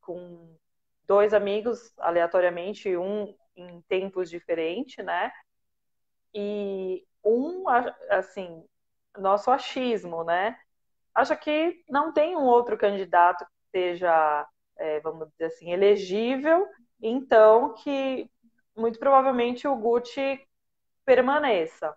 com dois amigos, aleatoriamente, um em tempos diferentes, né? E um, assim, nosso achismo, né? Acha que não tem um outro candidato que seja, é, vamos dizer assim, elegível, então que muito provavelmente o Gucci permaneça,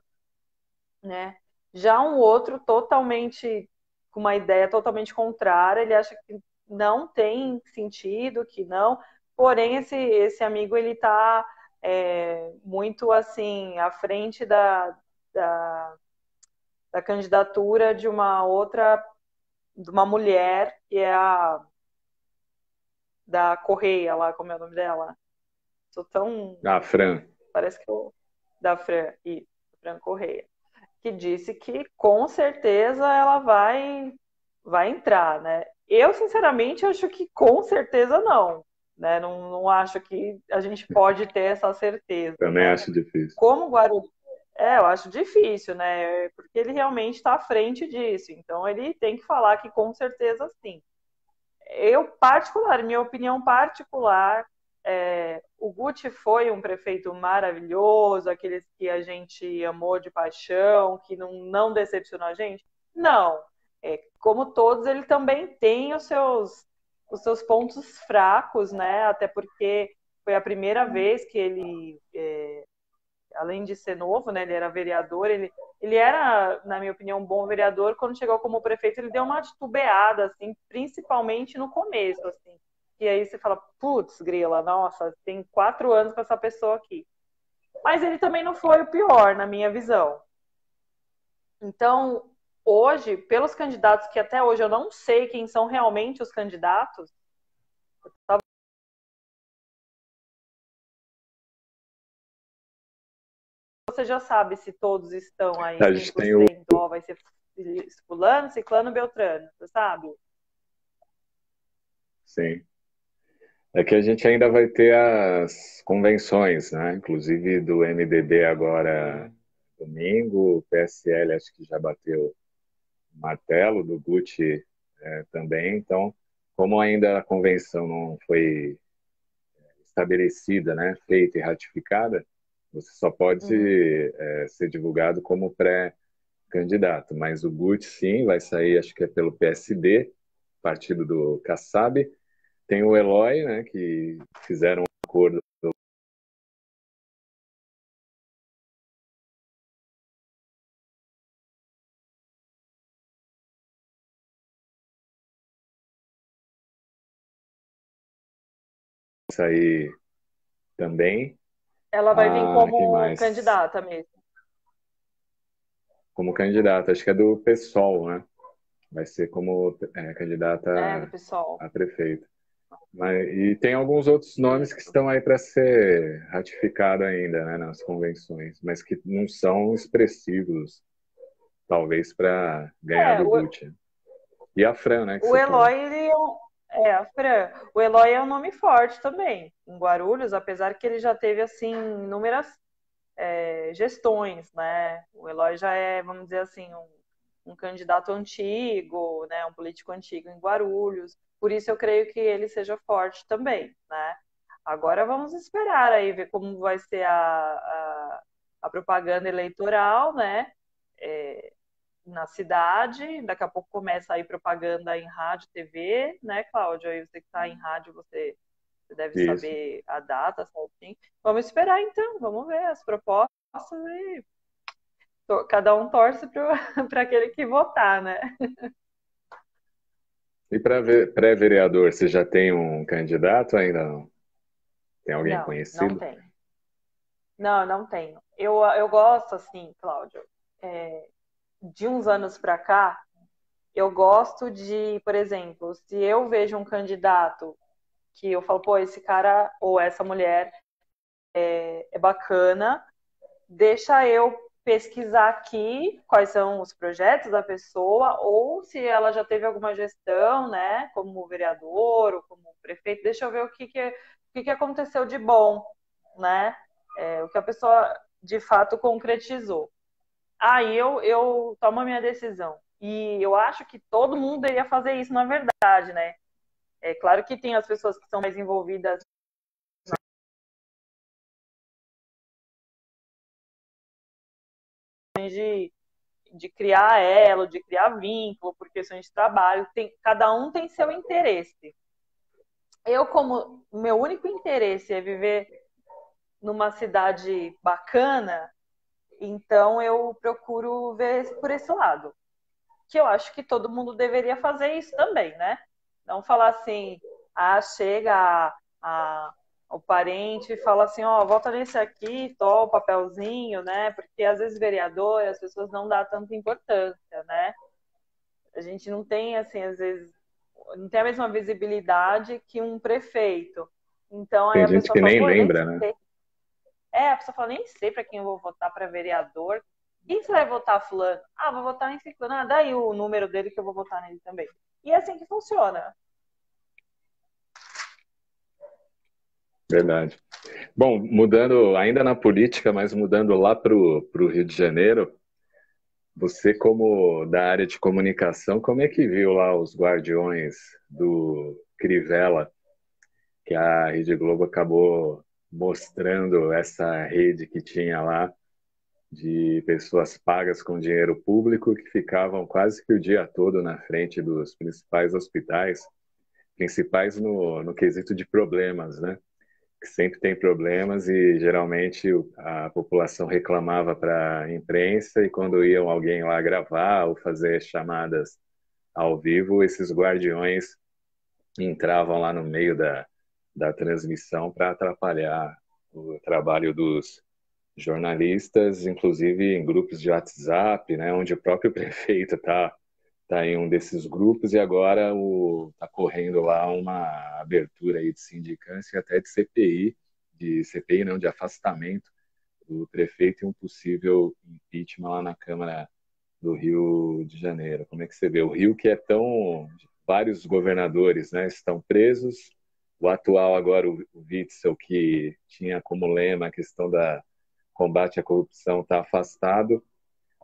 né? Já um outro totalmente com uma ideia totalmente contrária, ele acha que não tem sentido, que não. Porém, esse, esse amigo ele está é, muito assim à frente da, da, da candidatura de uma outra, de uma mulher que é a da Correia lá, como é o nome dela? Sou tão.
Da Fran.
Parece que eu. Da Fran, isso, Fran Correia. Que disse que com certeza ela vai, vai entrar, né? Eu, sinceramente, acho que com certeza não. Né? Não, não acho que a gente pode ter essa certeza.
Também né? acho difícil.
Como o Guarulhos. É, eu acho difícil, né? Porque ele realmente está à frente disso. Então ele tem que falar que com certeza sim. Eu, particular, minha opinião particular, é, o Gucci foi um prefeito maravilhoso, aqueles que a gente amou de paixão, que não, não decepcionou a gente? Não. É, como todos, ele também tem os seus, os seus pontos fracos, né? Até porque foi a primeira vez que ele, é, além de ser novo, né? Ele era vereador, ele, ele era, na minha opinião, um bom vereador. Quando chegou como prefeito, ele deu uma titubeada, assim, principalmente no começo, assim. E aí você fala, putz, grila, nossa, tem quatro anos com essa pessoa aqui. Mas ele também não foi o pior, na minha visão. Então, hoje, pelos candidatos que até hoje eu não sei quem são realmente os candidatos, você já sabe se todos estão aí.
A gente tem o...
ó, vai ser fulano, ciclano, beltrano, você sabe?
Sim. É que a gente ainda vai ter as convenções, né? Inclusive do MDB agora domingo, o PSL acho que já bateu martelo do Gucci é, também. Então, como ainda a convenção não foi estabelecida, né, feita e ratificada, você só pode uhum. é, ser divulgado como pré-candidato. Mas o Gucci, sim, vai sair, acho que é pelo PSD, partido do Kassab. Tem o Eloy, né, que fizeram um acordo sair também.
Ela vai vir ah, como candidata mesmo.
Como candidata, acho que é do PSOL, né? Vai ser como é, candidata
é,
a prefeito. Mas, e tem alguns outros nomes que estão aí para ser ratificado ainda, né, nas convenções, mas que não são expressivos, talvez, para ganhar é, do o... E a Fran, né?
o Eloy, ele é um é, Fran. O Eloy é um nome forte também, em Guarulhos, apesar que ele já teve, assim, inúmeras é, gestões, né? O Eloy já é, vamos dizer assim, um, um, candidato antigo, né? Um político antigo em Guarulhos. Por isso eu creio que ele seja forte também, né? Agora vamos esperar aí, ver como vai ser a, a, a propaganda eleitoral, né? É, na cidade, daqui a pouco começa a ir propaganda em rádio, TV, né, Cláudia? Aí você que está em rádio, você, você deve Isso. saber a data certinho. Vamos esperar então, vamos ver as propostas e cada um torce para aquele que votar, né?
E para pré-vereador, você já tem um candidato ainda não? Tem alguém
não,
conhecido?
Não tenho. Não, não tenho. Eu, eu gosto, assim, Cláudio, é, de uns anos para cá, eu gosto de, por exemplo, se eu vejo um candidato que eu falo, pô, esse cara ou essa mulher é, é bacana, deixa eu pesquisar aqui quais são os projetos da pessoa, ou se ela já teve alguma gestão, né, como vereador ou como prefeito, deixa eu ver o que, que, o que, que aconteceu de bom, né, é, o que a pessoa de fato concretizou. Aí eu, eu tomo a minha decisão. E eu acho que todo mundo deveria fazer isso, na verdade, né? É claro que tem as pessoas que são mais envolvidas de, de criar elo, de criar vínculo, por questões de trabalho, tem, cada um tem seu interesse. Eu, como meu único interesse é viver numa cidade bacana, então eu procuro ver por esse lado. Que eu acho que todo mundo deveria fazer isso também, né? Não falar assim, ah, chega a, a o parente fala assim, ó, oh, volta nesse aqui, toma o papelzinho, né? Porque às vezes vereador, as pessoas não dão tanta importância, né? A gente não tem, assim, às vezes, não tem a mesma visibilidade que um prefeito. Então,
tem gente que nem lembra, né?
É, a pessoa fala, nem sei para quem eu vou votar para vereador. Quem você vai votar, fulano? Ah, vou votar em ciclano. Ah, daí o número dele que eu vou votar nele também. E é assim que funciona.
Verdade. Bom, mudando ainda na política, mas mudando lá para o Rio de Janeiro, você como da área de comunicação, como é que viu lá os guardiões do Crivella, que a Rede Globo acabou mostrando essa rede que tinha lá de pessoas pagas com dinheiro público que ficavam quase que o dia todo na frente dos principais hospitais, principais no, no quesito de problemas, né? que sempre tem problemas e geralmente a população reclamava para a imprensa e quando iam alguém lá gravar ou fazer chamadas ao vivo, esses guardiões entravam lá no meio da, da transmissão para atrapalhar o trabalho dos jornalistas, inclusive em grupos de WhatsApp, né, onde o próprio prefeito está está em um desses grupos e agora está correndo lá uma abertura aí de sindicância até de CPI, de CPI não, de afastamento do prefeito e um possível impeachment lá na Câmara do Rio de Janeiro. Como é que você vê? O Rio que é tão... vários governadores né, estão presos, o atual agora, o Witzel, que tinha como lema a questão da combate à corrupção, está afastado,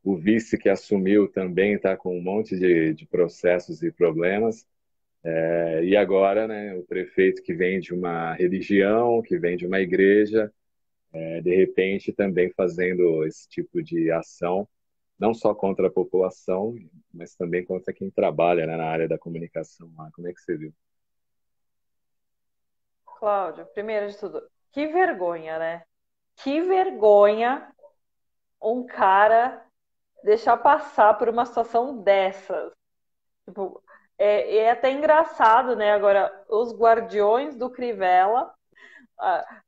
o vice que assumiu também está com um monte de, de processos e problemas. É, e agora, né, o prefeito que vem de uma religião, que vem de uma igreja, é, de repente também fazendo esse tipo de ação, não só contra a população, mas também contra quem trabalha né, na área da comunicação. Como é que você viu?
Cláudio, primeiro de tudo, que vergonha, né? Que vergonha um cara deixar passar por uma situação dessas. Tipo, é, é até engraçado, né? Agora, os guardiões do Crivella, a,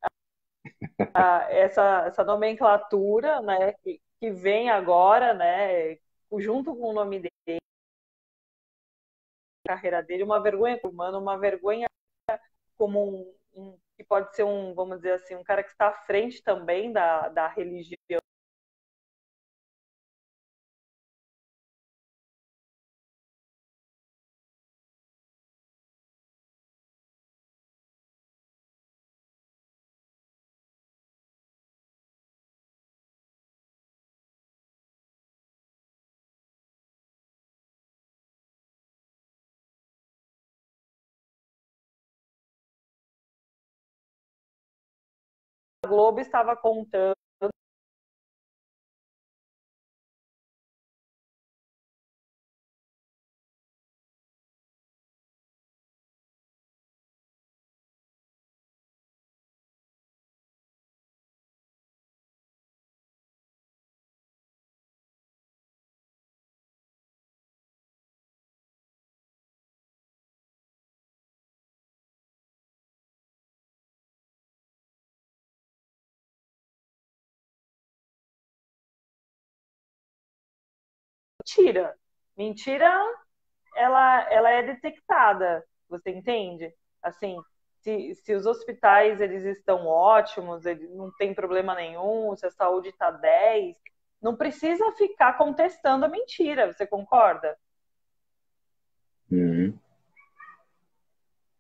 a, essa, essa nomenclatura, né? Que, que vem agora, né? Junto com o nome dele, a carreira dele, uma vergonha humana, uma vergonha como um, um, que pode ser um, vamos dizer assim, um cara que está à frente também da, da religião Globo estava contando mentira. Mentira, ela, ela é detectada, você entende? Assim, se, se os hospitais eles estão ótimos, ele não tem problema nenhum, se a saúde está 10, não precisa ficar contestando a mentira, você concorda?
Uhum.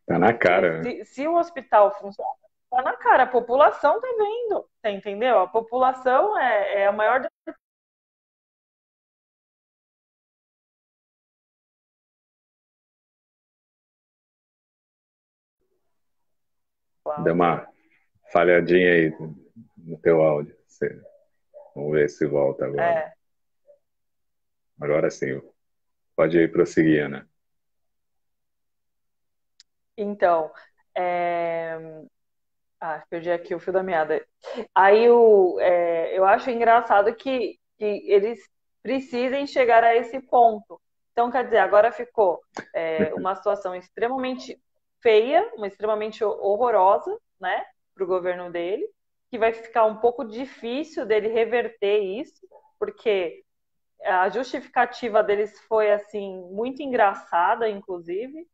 Tá na cara.
Se, se, o hospital funciona, tá na cara, a população tá vendo, tá, entendeu? A população é, é a maior
Deu uma falhadinha aí no teu áudio. Vamos ver se volta agora. É. Agora sim. Pode ir prosseguir, Ana.
Então, é... ah, perdi aqui o fio da meada. Aí o, é, eu acho engraçado que, que eles precisem chegar a esse ponto. Então, quer dizer, agora ficou é, uma situação extremamente feia, uma extremamente horrorosa, né, para o governo dele, que vai ficar um pouco difícil dele reverter isso, porque a justificativa deles foi assim muito engraçada, inclusive.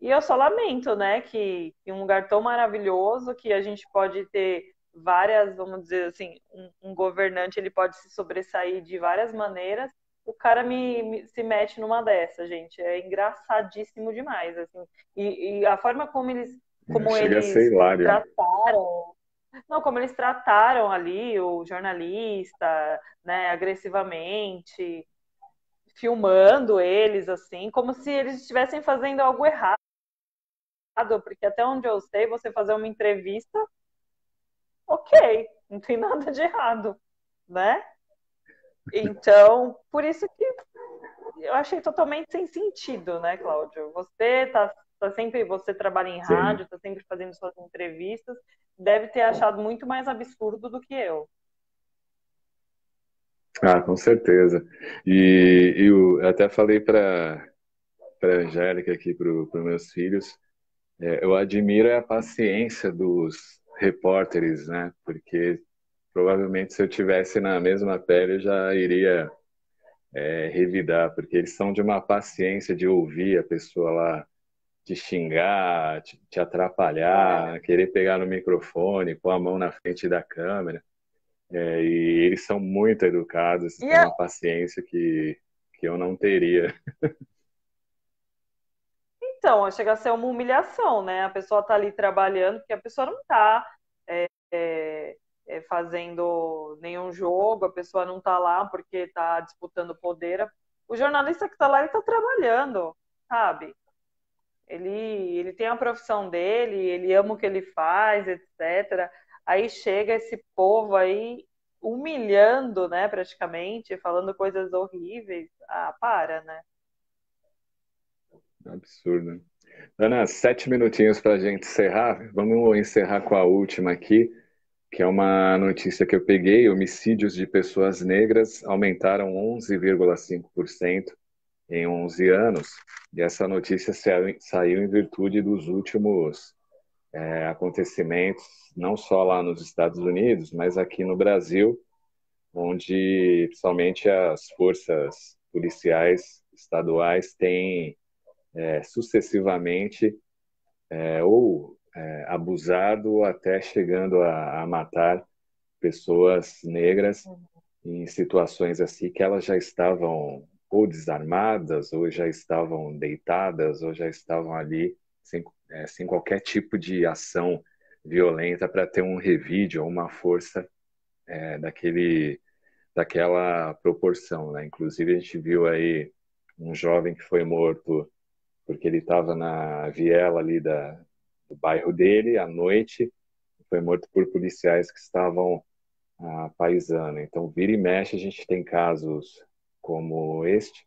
E eu só lamento, né, que em um lugar tão maravilhoso que a gente pode ter várias, vamos dizer assim, um, um governante ele pode se sobressair de várias maneiras o cara me, me, se mete numa dessa, gente. É engraçadíssimo demais, assim. E, e a forma como eles, como eles trataram, não, como eles trataram ali o jornalista, né, agressivamente, filmando eles, assim, como se eles estivessem fazendo algo errado. Porque até onde eu sei, você fazer uma entrevista, ok, não tem nada de errado, né? Então, por isso que eu achei totalmente sem sentido, né, Cláudio? Você tá, tá sempre, você trabalha em Sim. rádio, tá sempre fazendo suas entrevistas, deve ter achado muito mais absurdo do que eu.
Ah, com certeza. E, eu até falei para para Angélica aqui para os meus filhos, é, eu admiro a paciência dos repórteres, né? Porque provavelmente se eu tivesse na mesma pele eu já iria é, revidar, porque eles são de uma paciência de ouvir a pessoa lá te xingar, te, te atrapalhar, querer pegar no microfone, pôr a mão na frente da câmera. É, e eles são muito educados, têm uma paciência que, que eu não teria.
Então, chega a ser uma humilhação, né? A pessoa está ali trabalhando, porque a pessoa não está é, é, é, fazendo nenhum jogo, a pessoa não está lá porque está disputando poder. O jornalista que está lá, ele está trabalhando, sabe? Ele, ele tem a profissão dele, ele ama o que ele faz, etc. Aí chega esse povo aí humilhando, né, praticamente, falando coisas horríveis. Ah, para, né?
Absurdo. Ana, sete minutinhos para a gente encerrar. Vamos encerrar com a última aqui que é uma notícia que eu peguei: homicídios de pessoas negras aumentaram 11,5% em 11 anos. E essa notícia saiu em virtude dos últimos é, acontecimentos, não só lá nos Estados Unidos, mas aqui no Brasil, onde principalmente as forças policiais estaduais têm é, sucessivamente é, ou é, abusado até chegando a, a, matar pessoas negras uhum. em situações assim que elas já estavam ou desarmadas ou já estavam deitadas ou já estavam ali sem, é, sem qualquer tipo de ação violenta para ter um revide ou uma força é, daquele daquela proporção, né? Inclusive a gente viu aí um jovem que foi morto porque ele estava na viela ali da, do bairro dele à noite foi morto por policiais que estavam a paisana. Então, vira e mexe, a gente tem casos como este,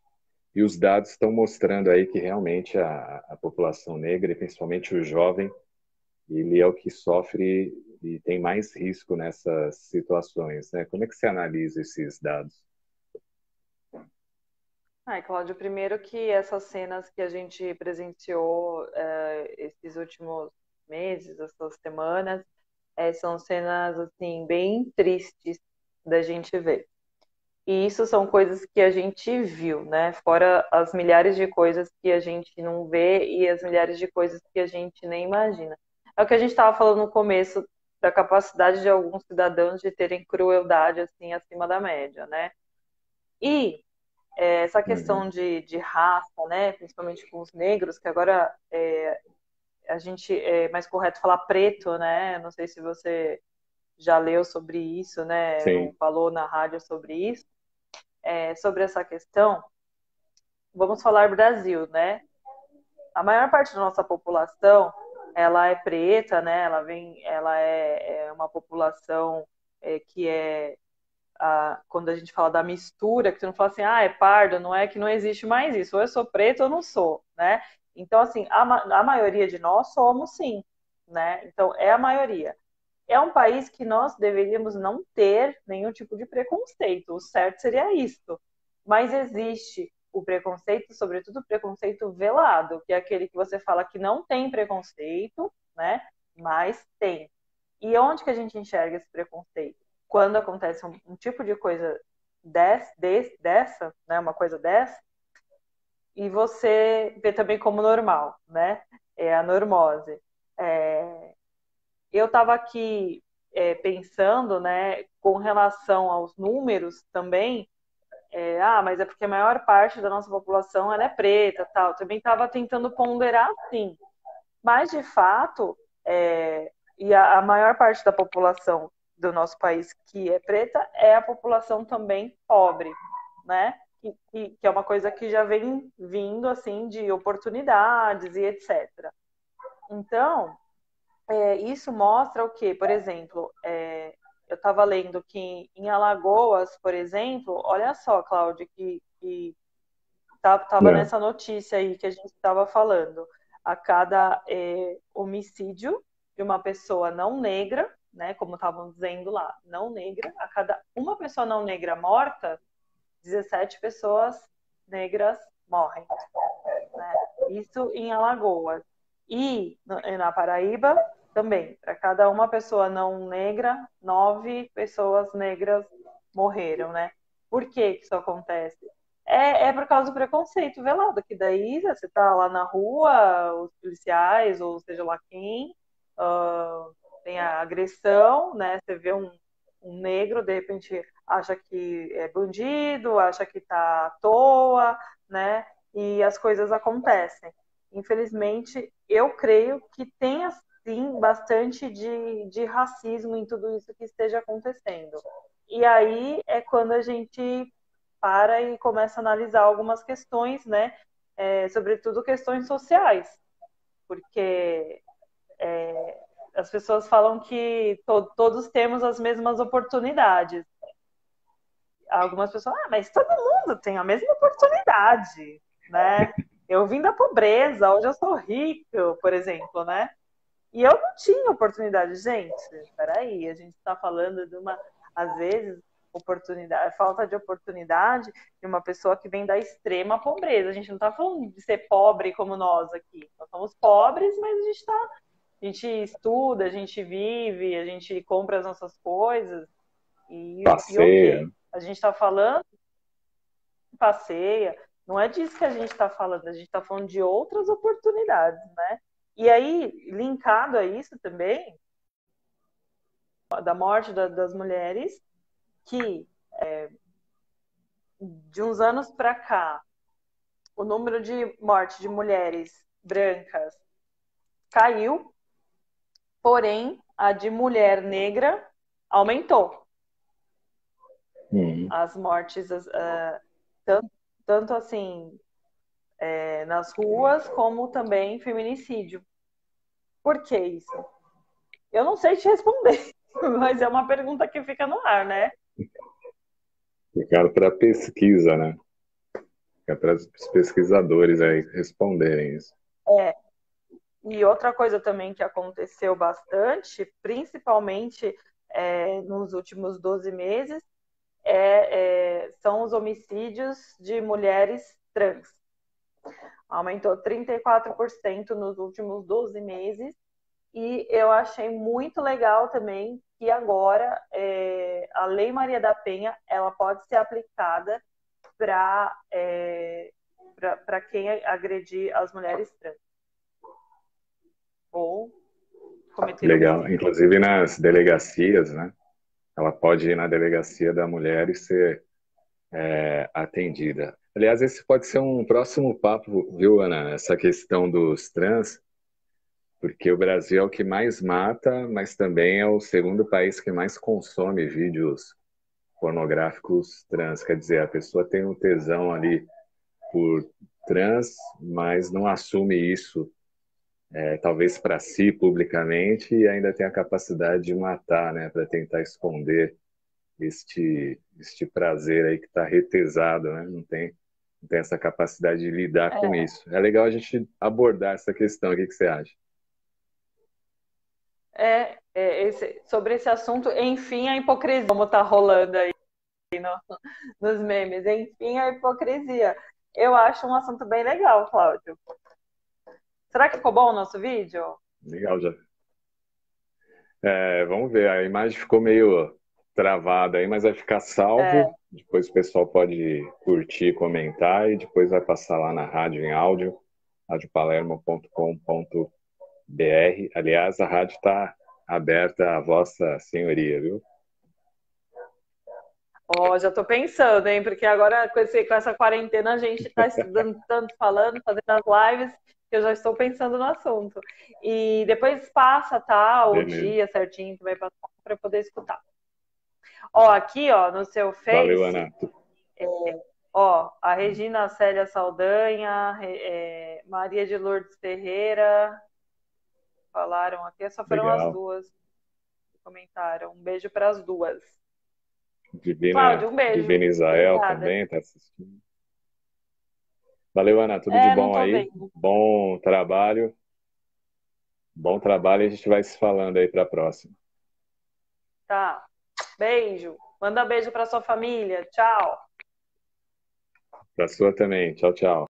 e os dados estão mostrando aí que realmente a, a população negra, e principalmente o jovem, ele é o que sofre e tem mais risco nessas situações. Né? Como é que você analisa esses dados?
Ai, Cláudio, primeiro que essas cenas que a gente presenciou é, esses últimos meses, essas semanas, é, são cenas assim bem tristes da gente ver. E isso são coisas que a gente viu, né? Fora as milhares de coisas que a gente não vê e as milhares de coisas que a gente nem imagina. é o que a gente estava falando no começo da capacidade de alguns cidadãos de terem crueldade assim acima da média, né? E é, essa questão uhum. de, de raça, né, principalmente com os negros, que agora é, a gente é mais correto falar preto, né? Não sei se você já leu sobre isso, né? Sim. Falou na rádio sobre isso, é, sobre essa questão. Vamos falar Brasil, né? A maior parte da nossa população, ela é preta, né? Ela vem, ela é, é uma população é, que é a, quando a gente fala da mistura, que tu não fala assim, ah, é pardo, não é que não existe mais isso, ou eu sou preto ou não sou, né? Então, assim, a, a maioria de nós somos sim, né? Então, é a maioria. É um país que nós deveríamos não ter nenhum tipo de preconceito, o certo seria isto. Mas existe o preconceito, sobretudo o preconceito velado, que é aquele que você fala que não tem preconceito, né? Mas tem. E onde que a gente enxerga esse preconceito? Quando acontece um, um tipo de coisa des, des, dessa, né? Uma coisa dessa, e você vê também como normal, né? É a normose. É... Eu estava aqui é, pensando, né, com relação aos números também, é, ah, mas é porque a maior parte da nossa população ela é preta, tal. Também estava tentando ponderar, sim. Mas de fato, é, e a, a maior parte da população do nosso país que é preta é a população também pobre, né? que, que é uma coisa que já vem vindo assim de oportunidades e etc. Então, é, isso mostra o que, por exemplo, é, eu estava lendo que em Alagoas, por exemplo, olha só, Cláudia, que, que estava é. nessa notícia aí que a gente estava falando, a cada é, homicídio de uma pessoa não negra, né, como estavam dizendo lá, não negra, a cada uma pessoa não negra morta, 17 pessoas negras morrem. Né? Isso em Alagoas. E na Paraíba também, para cada uma pessoa não negra, nove pessoas negras morreram, né? Por que, isso acontece? É, é por causa do preconceito velado, que daí você tá lá na rua, os policiais, ou seja lá quem, uh, tem a agressão, né? Você vê um, um negro, de repente acha que é bandido, acha que está à toa, né? E as coisas acontecem. Infelizmente, eu creio que tem assim bastante de, de racismo em tudo isso que esteja acontecendo. E aí é quando a gente para e começa a analisar algumas questões, né? É, sobretudo questões sociais, porque é, as pessoas falam que to todos temos as mesmas oportunidades algumas pessoas, ah, mas todo mundo tem a mesma oportunidade, né? Eu vim da pobreza, hoje eu sou rico, por exemplo, né? E eu não tinha oportunidade, gente. Peraí, a gente está falando de uma, às vezes, oportunidade, falta de oportunidade de uma pessoa que vem da extrema pobreza. A gente não está falando de ser pobre como nós aqui. Nós somos pobres, mas a gente está, a gente estuda, a gente vive, a gente compra as nossas coisas e,
Passeia.
e a gente está falando, passeia, não é disso que a gente está falando, a gente está falando de outras oportunidades, né? E aí, linkado a isso também, da morte da, das mulheres, que é, de uns anos para cá, o número de morte de mulheres brancas caiu, porém a de mulher negra aumentou. Uhum. As mortes, uh, tanto, tanto assim, é, nas ruas, como também feminicídio. Por que isso? Eu não sei te responder, mas é uma pergunta que fica no ar, né?
Ficar para pesquisa, né? Fica para os pesquisadores aí responderem isso.
É. E outra coisa também que aconteceu bastante, principalmente é, nos últimos 12 meses, é, é, são os homicídios de mulheres trans. Aumentou 34% nos últimos 12 meses. E eu achei muito legal também que agora é, a Lei Maria da Penha ela pode ser aplicada para é, quem agredir as mulheres trans. Ou cometeram.
Legal. Inclusive nas delegacias, né? Ela pode ir na delegacia da mulher e ser é, atendida. Aliás, esse pode ser um próximo papo, viu, Ana? Essa questão dos trans, porque o Brasil é o que mais mata, mas também é o segundo país que mais consome vídeos pornográficos trans. Quer dizer, a pessoa tem um tesão ali por trans, mas não assume isso, é, talvez para si publicamente, e ainda tem a capacidade de matar, né, para tentar esconder este, este prazer aí que está retesado, né? Não tem não tem essa capacidade de lidar é. com isso. É legal a gente abordar essa questão. O que, que você acha?
É, é esse, sobre esse assunto, enfim, a hipocrisia, como está rolando aí no, nos memes. Enfim, a hipocrisia. Eu acho um assunto bem legal, Cláudio. Será que ficou bom o nosso vídeo?
Legal, já. É, vamos ver, a imagem ficou meio travada aí, mas vai ficar salvo. É. Depois o pessoal pode curtir, comentar e depois vai passar lá na rádio em áudio, radiopalermo.com.br. Aliás, a rádio está aberta à vossa senhoria, viu?
Ó, oh, já estou pensando, hein? Porque agora com, esse, com essa quarentena a gente está estudando tanto, falando, fazendo as lives, eu já estou pensando no assunto. E depois passa, tá? O Beleza. dia certinho que vai passar para poder escutar. Ó, aqui, ó, no seu Face.
Valeu, Ana.
É, ó, a Regina Célia Saldanha, é, Maria de Lourdes Ferreira, falaram aqui, só foram Legal. as duas que comentaram. Um beijo para as duas.
Divina, Cláudio, um beijo. Divina Israel Obrigada. também tá assistindo. Valeu, Ana. Tudo é, de bom aí. Vendo. Bom trabalho. Bom trabalho e a gente vai se falando aí para a próxima.
Tá. Beijo. Manda beijo para sua família. Tchau.
Para sua também. Tchau, tchau.